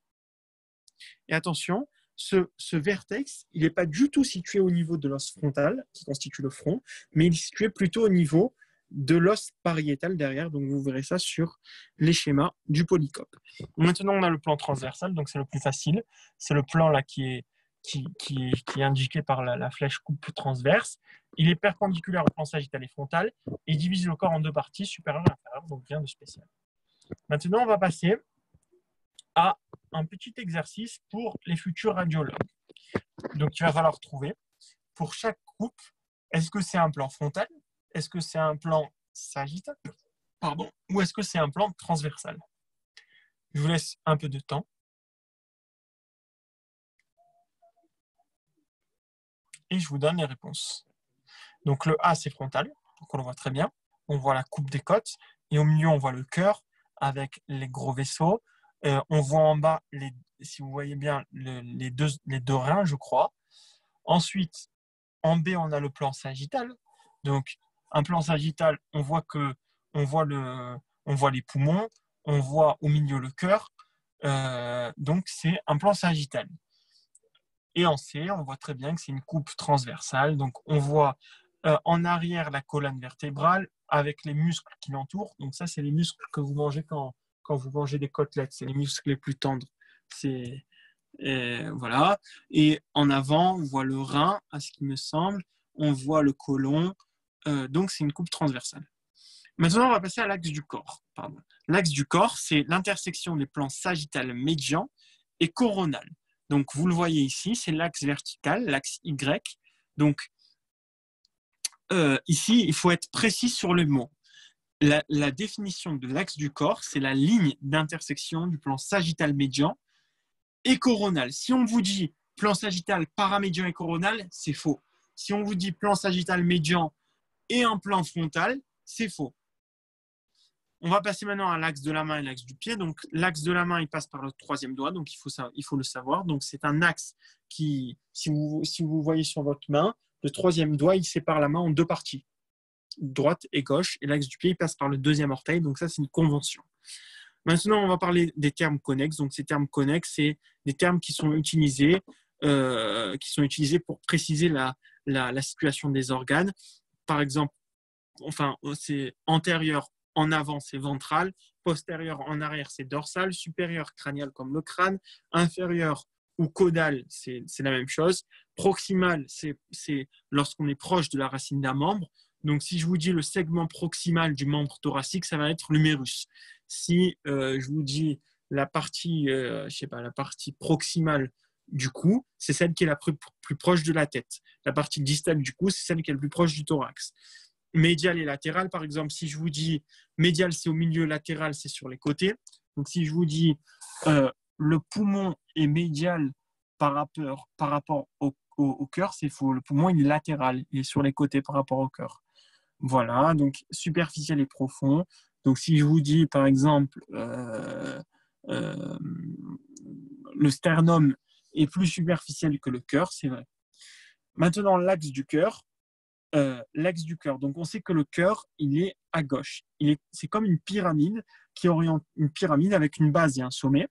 Et attention, ce, vertex, il n'est pas du tout situé au niveau de l'os frontal, qui constitue le front, mais il est situé plutôt au niveau de l'os pariétal derrière. Donc, vous verrez ça sur les schémas du polycope. Maintenant, on a le plan transversal, donc c'est le plus facile. C'est le plan là qui est, qui, qui, est, indiqué par la, flèche coupe transverse. Il est perpendiculaire au plan sagittal et frontal et divise le corps en deux parties, supérieure et inférieure, donc rien de spécial. Maintenant, on va passer à un petit exercice pour les futurs radiologues. Donc, il va falloir trouver pour chaque coupe, est-ce que c'est un plan frontal? Est-ce que c'est un plan sagittal? Pardon? Ou est-ce que c'est un plan transversal? Je vous laisse un peu de temps. Et je vous donne les réponses. Donc le A, c'est frontal. Donc on le voit très bien. On voit la coupe des côtes. Et au milieu, on voit le cœur avec les gros vaisseaux. Euh, on voit en bas, les, si vous voyez bien, les, deux, les deux reins, je crois. Ensuite, en B, on a le plan sagittal. Donc, un plan sagittal, on voit que on voit le, on voit les poumons, on voit au milieu le cœur. Euh, donc c'est un plan sagittal. Et en C, on voit très bien que c'est une coupe transversale. Donc on voit euh, en arrière la colonne vertébrale avec les muscles qui l'entourent. Donc ça, c'est les muscles que vous mangez quand, quand vous mangez des côtelettes. C'est les muscles les plus tendres. C'est voilà. Et en avant, on voit le rein, à ce qui me semble. On voit le côlon, euh, donc, c'est une coupe transversale. Maintenant, on va passer à l'axe du corps. L'axe du corps, c'est l'intersection des plans sagittal médian et coronal. Donc, vous le voyez ici, c'est l'axe vertical, l'axe Y. Donc, euh, ici, il faut être précis sur le mot. La, définition de l'axe du corps, c'est la ligne d'intersection du plan sagittal médian et coronal. Si on vous dit plan sagittal paramédian et coronal, c'est faux. Si on vous dit plan sagittal médian et un plan frontal, c'est faux. On va passer maintenant à l'axe de la main et l'axe du pied. Donc, l'axe de la main, il passe par le troisième doigt, donc il faut, ça, il faut le savoir. Donc, c'est un axe qui, si vous, si vous voyez sur votre main, le troisième doigt, il sépare la main en deux parties, droite et gauche. Et l'axe du pied, passe par le deuxième orteil. Donc, ça, c'est une convention. Maintenant, on va parler des termes connexes. Donc, ces termes connexes, c'est des termes qui sont utilisés qui sont utilisés pour préciser la, la, situation des organes. Par exemple, enfin, c'est antérieur en avant, c'est ventral, postérieur en arrière, c'est dorsal, supérieur crânial comme le crâne, inférieur ou caudal, c'est la même chose. Proximal, c'est lorsqu'on est proche de la racine d'un membre. Donc, si je vous dis le segment proximal du membre thoracique, ça va être l'humérus. Si euh, je vous dis la partie, euh, sais pas, la partie proximale du cou, c'est celle qui est la plus, proche de la tête. La partie distale du cou, c'est celle qui est la plus proche du thorax. Médial et latéral, par exemple, si je vous dis médial, c'est au milieu, latéral, c'est sur les côtés. Donc, si je vous dis euh, le poumon est médial par rapport, au, cœur, c'est faux. Le poumon, est latéral, il est sur les côtés par rapport au cœur. Voilà, donc superficiel et profond. Donc, si je vous dis, par exemple, euh, euh, le sternum est plus superficiel que le cœur, c'est vrai. Maintenant, l'axe du cœur, euh, l'axe du cœur. Donc, on sait que le cœur, il est à gauche. C'est comme une pyramide qui oriente une pyramide avec une base et un sommet.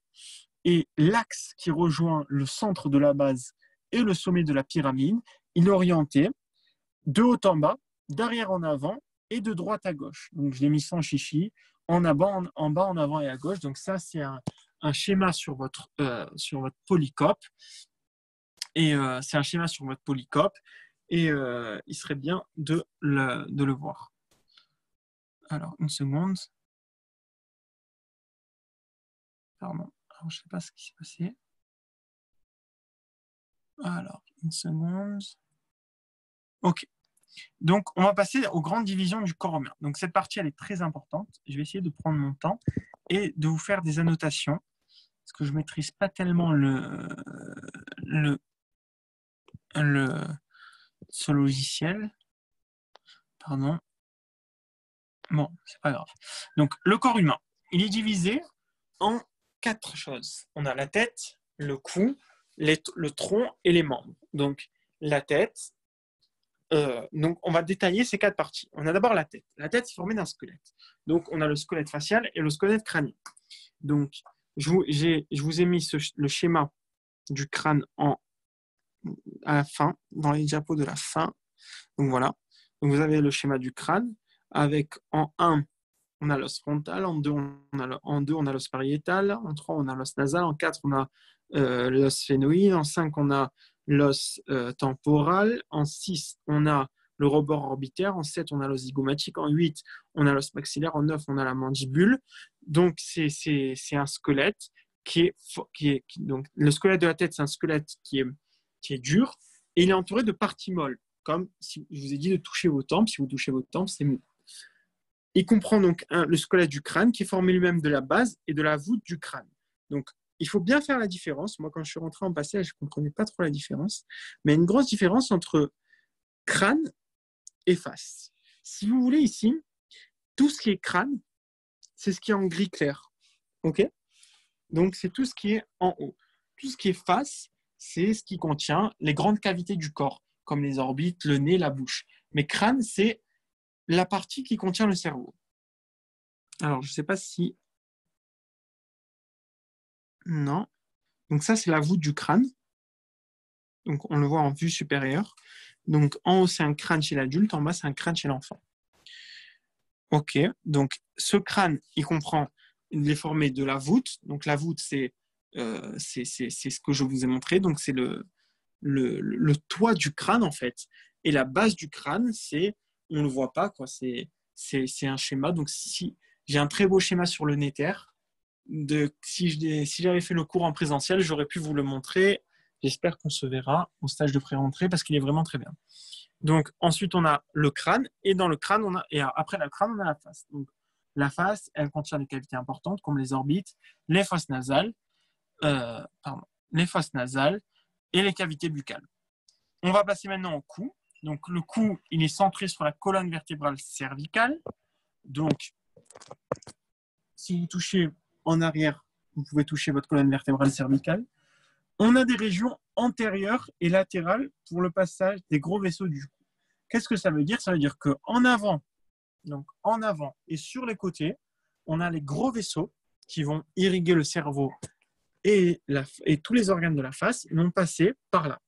Et l'axe qui rejoint le centre de la base et le sommet de la pyramide, il est orienté de haut en bas, d'arrière en avant et de droite à gauche. Donc, je l'ai mis sans chichi, en, bas, en, bas, en avant et à gauche. Donc, ça, c'est un, schéma sur votre, euh, votre polycope. Et euh, c'est un schéma sur votre polycope. Et euh, il serait bien de le, de le voir. Alors, une seconde. Pardon. Je ne sais pas ce qui s'est passé. Alors, une seconde. OK. Donc, on va passer aux grandes divisions du corps humain. Donc, cette partie, elle est très importante. Je vais essayer de prendre mon temps et de vous faire des annotations parce que je ne maîtrise pas tellement le, le, le, ce logiciel. Pardon. Bon, c'est pas grave. Donc, le corps humain, il est divisé en quatre choses. On a la tête, le cou, le tronc et les membres. Donc, la tête. Euh, donc, on va détailler ces quatre parties. On a d'abord la tête. La tête est formée d'un squelette. Donc, on a le squelette facial et le squelette crânien. Donc, je vous, ai mis le schéma du crâne en, à la fin, dans les diapos de la fin. Donc, voilà. Donc, vous avez le schéma du crâne avec en 1, on a l'os frontal, en 2, on a, en 2, on a l'os pariétal, en 3, on a l'os nasal, en 4, on a euh, l'os phénoïde, en 5, on a l'os euh, temporal, en 6, on a le rebord orbitaire, en 7, on a l'os zygomatique, en 8, on a l'os maxillaire, en 9, on a la mandibule. Donc, c'est un squelette qui est, qui est donc, le squelette de la tête, c'est un squelette qui est, qui est dur et il est entouré de parties molles, comme si je vous ai dit de toucher vos tempes. Si vous touchez vos tempes, c'est mieux. Il comprend donc le squelette du crâne qui est formé lui-même de la base et de la voûte du crâne. Donc, il faut bien faire la différence. Moi, quand je suis rentré en passage, je ne comprenais pas trop la différence. Mais il y a une grosse différence entre crâne et face. Si vous voulez ici, tout ce qui est crâne, c'est ce qui est en gris clair. OK? Donc, c'est tout ce qui est en haut. Tout ce qui est face, c'est ce qui contient les grandes cavités du corps, comme les orbites, le nez, la bouche. Mais crâne, c'est la partie qui contient le cerveau. Alors, je ne sais pas si... Non. Donc ça, c'est la voûte du crâne. Donc on le voit en vue supérieure. Donc en haut, c'est un crâne chez l'adulte, en bas, c'est un crâne chez l'enfant. Ok, donc ce crâne, il comprend les formées de la voûte. Donc la voûte, c'est euh, ce que je vous ai montré. Donc c'est le, toit du crâne, en fait. Et la base du crâne, c'est on ne le voit pas. quoi. C'est un schéma. Donc, si j'ai un très beau schéma sur le Nether, si j'avais fait le cours en présentiel, j'aurais pu vous le montrer. J'espère qu'on se verra au stage de pré-rentrée parce qu'il est vraiment très bien. Donc, ensuite, on a le crâne. Et dans le crâne, on a, et après le crâne, on a la face. Donc, la face, elle contient des cavités importantes comme les orbites, les fosses nasales, euh, les fosses nasales et les cavités buccales. On va passer maintenant au cou. Donc le cou, il est centré sur la colonne vertébrale cervicale. Donc, si vous touchez en arrière, vous pouvez toucher votre colonne vertébrale cervicale. On a des régions antérieures et latérales pour le passage des gros vaisseaux du cou. Qu'est-ce que ça veut dire? Ça veut dire qu'en avant, donc en avant et sur les côtés, on a les gros vaisseaux qui vont irriguer le cerveau et, tous les organes de la face vont passer par là.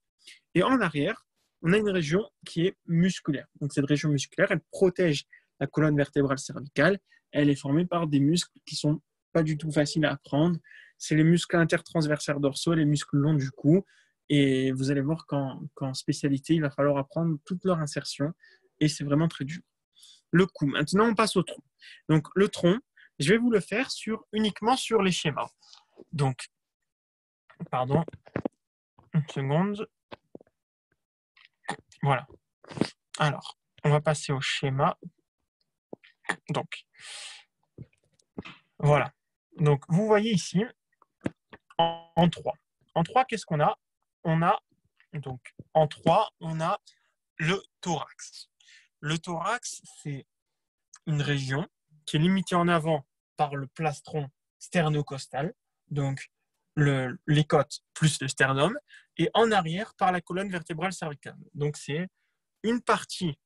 Et en arrière, on a une région qui est musculaire. Donc cette région musculaire, elle protège la colonne vertébrale cervicale. Elle est formée par des muscles qui sont pas du tout faciles à prendre. C'est les muscles intertransversaires dorsaux, les muscles longs du cou. Et vous allez voir qu'en spécialité, il va falloir apprendre toute leur insertion. Et c'est vraiment très dur. Le cou. Maintenant, on passe au tronc. Donc le tronc, je vais vous le faire sur, uniquement sur les schémas. Donc, pardon, une seconde. Voilà. Alors, on va passer au schéma. Donc, voilà. Donc, vous voyez ici, en, 3. En 3, qu'est-ce qu'on a? On a, donc, en 3, on a le thorax. Le thorax, c'est une région qui est limitée en avant par le plastron sternocostal, donc le, les côtes plus le sternum, et en arrière par la colonne vertébrale cervicale. Donc c'est une partie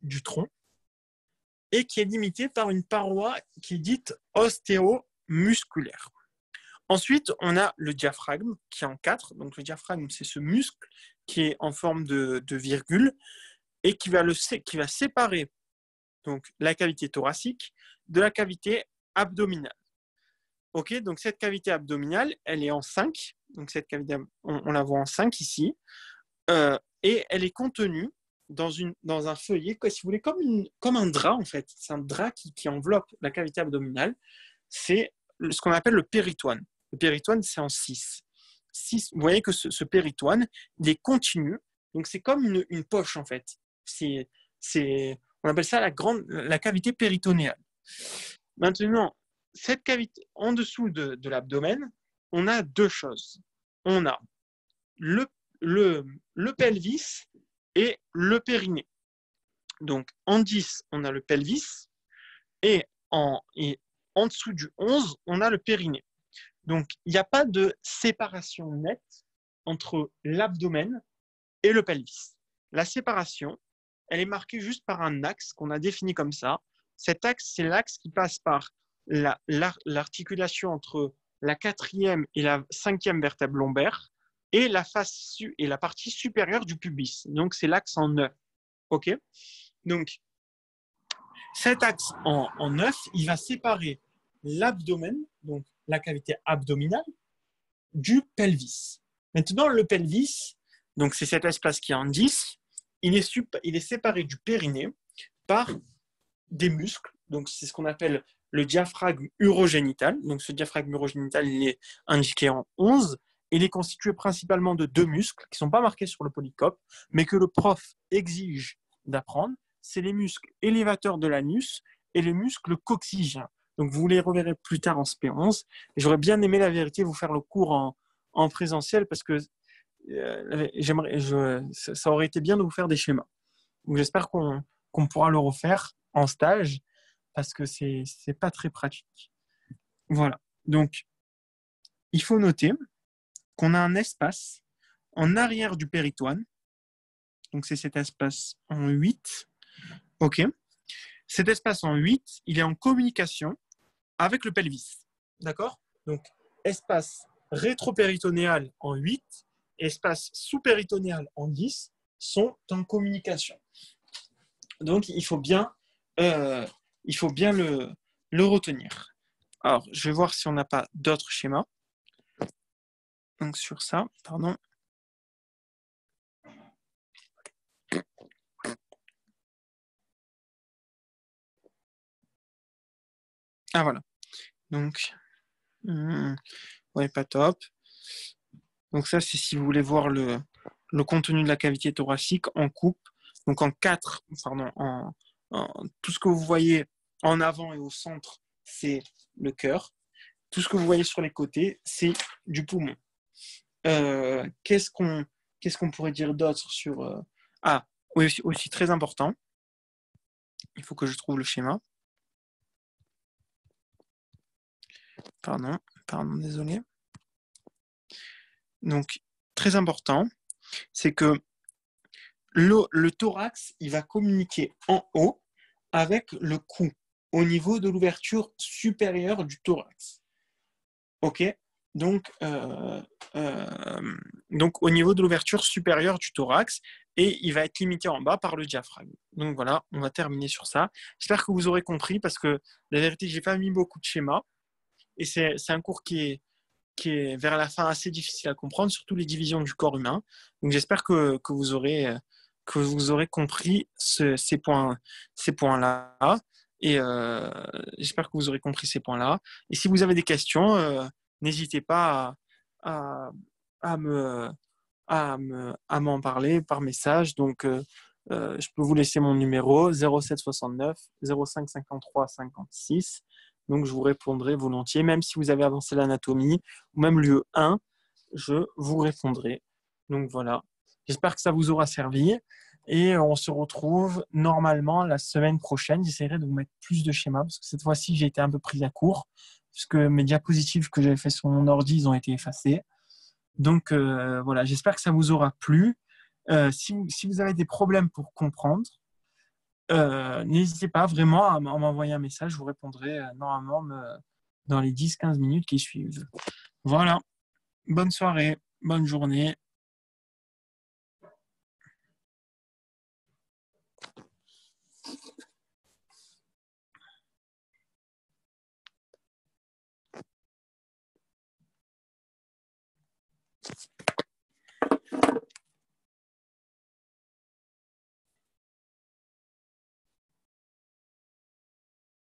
du tronc et qui est limitée par une paroi qui est dite ostéomusculaire. Ensuite, on a le diaphragme qui est en quatre. Donc le diaphragme, c'est ce muscle qui est en forme de, virgule et qui va, le, qui va séparer donc, la cavité thoracique de la cavité abdominale. Ok, donc cette cavité abdominale, elle est en 5. Donc cette cavité, on, la voit en 5 ici. Euh, et elle est contenue dans, une, dans un feuillet, si vous voulez, comme, une, comme un drap en fait. C'est un drap qui, qui, enveloppe la cavité abdominale. C'est ce qu'on appelle le péritoine. Le péritoine, c'est en 6. Vous voyez que ce, péritoine, il est continu. Donc c'est comme une, poche en fait. C'est, on appelle ça la, grande, cavité péritonéale. Maintenant, cette cavité, en dessous de, l'abdomen, on a deux choses. On a le, pelvis et le périnée. Donc en 10, on a le pelvis et en, en dessous du 11, on a le périnée. Donc il n'y a pas de séparation nette entre l'abdomen et le pelvis. La séparation, elle est marquée juste par un axe qu'on a défini comme ça. Cet axe, c'est l'axe qui passe par l'articulation entre la quatrième et la cinquième vertèbre lombaire et la face et la partie supérieure du pubis. Donc c'est l'axe en neuf. Ok? Donc cet axe en, en neuf, il va séparer l'abdomen, donc la cavité abdominale, du pelvis. Maintenant, le pelvis, donc c'est cet espace qui est en 10, il est, il est séparé du périnée par des muscles. Donc c'est ce qu'on appelle le diaphragme urogénital. Donc ce diaphragme urogénital, il est indiqué en 11. Il est constitué principalement de deux muscles qui ne sont pas marqués sur le polycope, mais que le prof exige d'apprendre. C'est les muscles élévateurs de l'anus et les muscles coccygiens. Donc vous les reverrez plus tard en SP11. J'aurais bien aimé la vérité vous faire le cours en, en présentiel parce que euh, j'aimerais, ça aurait été bien de vous faire des schémas. J'espère qu'on pourra le refaire en stage parce que c'est n'est pas très pratique. Voilà. Donc, il faut noter qu'on a un espace en arrière du péritoine. Donc, c'est cet espace en 8. OK. Cet espace en 8, il est en communication avec le pelvis. D'accord? Donc, espace rétropéritonéal en 8, espace sous-péritonéal en 10 sont en communication. Donc, il faut bien euh, il faut bien le, le retenir. Alors, je vais voir si on n'a pas d'autres schémas. Donc, sur ça, pardon. Ah, voilà. Donc, hmm, ouais, pas top. Donc, ça, c'est si vous voulez voir le, contenu de la cavité thoracique en coupe. Donc, en quatre, pardon, en, tout ce que vous voyez en avant et au centre, c'est le cœur. Tout ce que vous voyez sur les côtés, c'est du poumon. Euh, qu'est-ce qu'on qu'est-ce qu'on pourrait dire d'autre sur euh, ah oui aussi, très important. Il faut que je trouve le schéma. Pardon, pardon, désolé. Donc très important, c'est que le, thorax, il va communiquer en haut avec le cou au niveau de l'ouverture supérieure du thorax. OK? Donc, euh, euh, donc au niveau de l'ouverture supérieure du thorax et il va être limité en bas par le diaphragme. Donc voilà, on va terminer sur ça. J'espère que vous aurez compris parce que la vérité, j'ai pas mis beaucoup de schémas et c'est un cours qui est, vers la fin assez difficile à comprendre, surtout les divisions du corps humain. Donc j'espère que, vous aurez, que vous aurez compris ces points-là. Ces points et euh, j'espère que vous aurez compris ces points-là. Et si vous avez des questions, euh, n'hésitez pas à, me à m'en parler par message. Donc, euh, je peux vous laisser mon numéro 0769 05 53 56. Donc, je vous répondrai volontiers, même si vous avez avancé l'anatomie ou même lieu 1, je vous répondrai. Donc, voilà. J'espère que ça vous aura servi. Et on se retrouve normalement la semaine prochaine. J'essaierai de vous mettre plus de schémas parce que cette fois-ci, j'ai été un peu pris à court puisque mes diapositives que j'avais fait sur mon ordi, ils ont été effacés. Donc euh, voilà, j'espère que ça vous aura plu. Euh, si, vous, avez des problèmes pour comprendre, euh, n'hésitez pas vraiment à m'envoyer un message. Je vous répondrai normalement dans les 10-15 minutes qui suivent. Voilà. Bonne soirée, bonne journée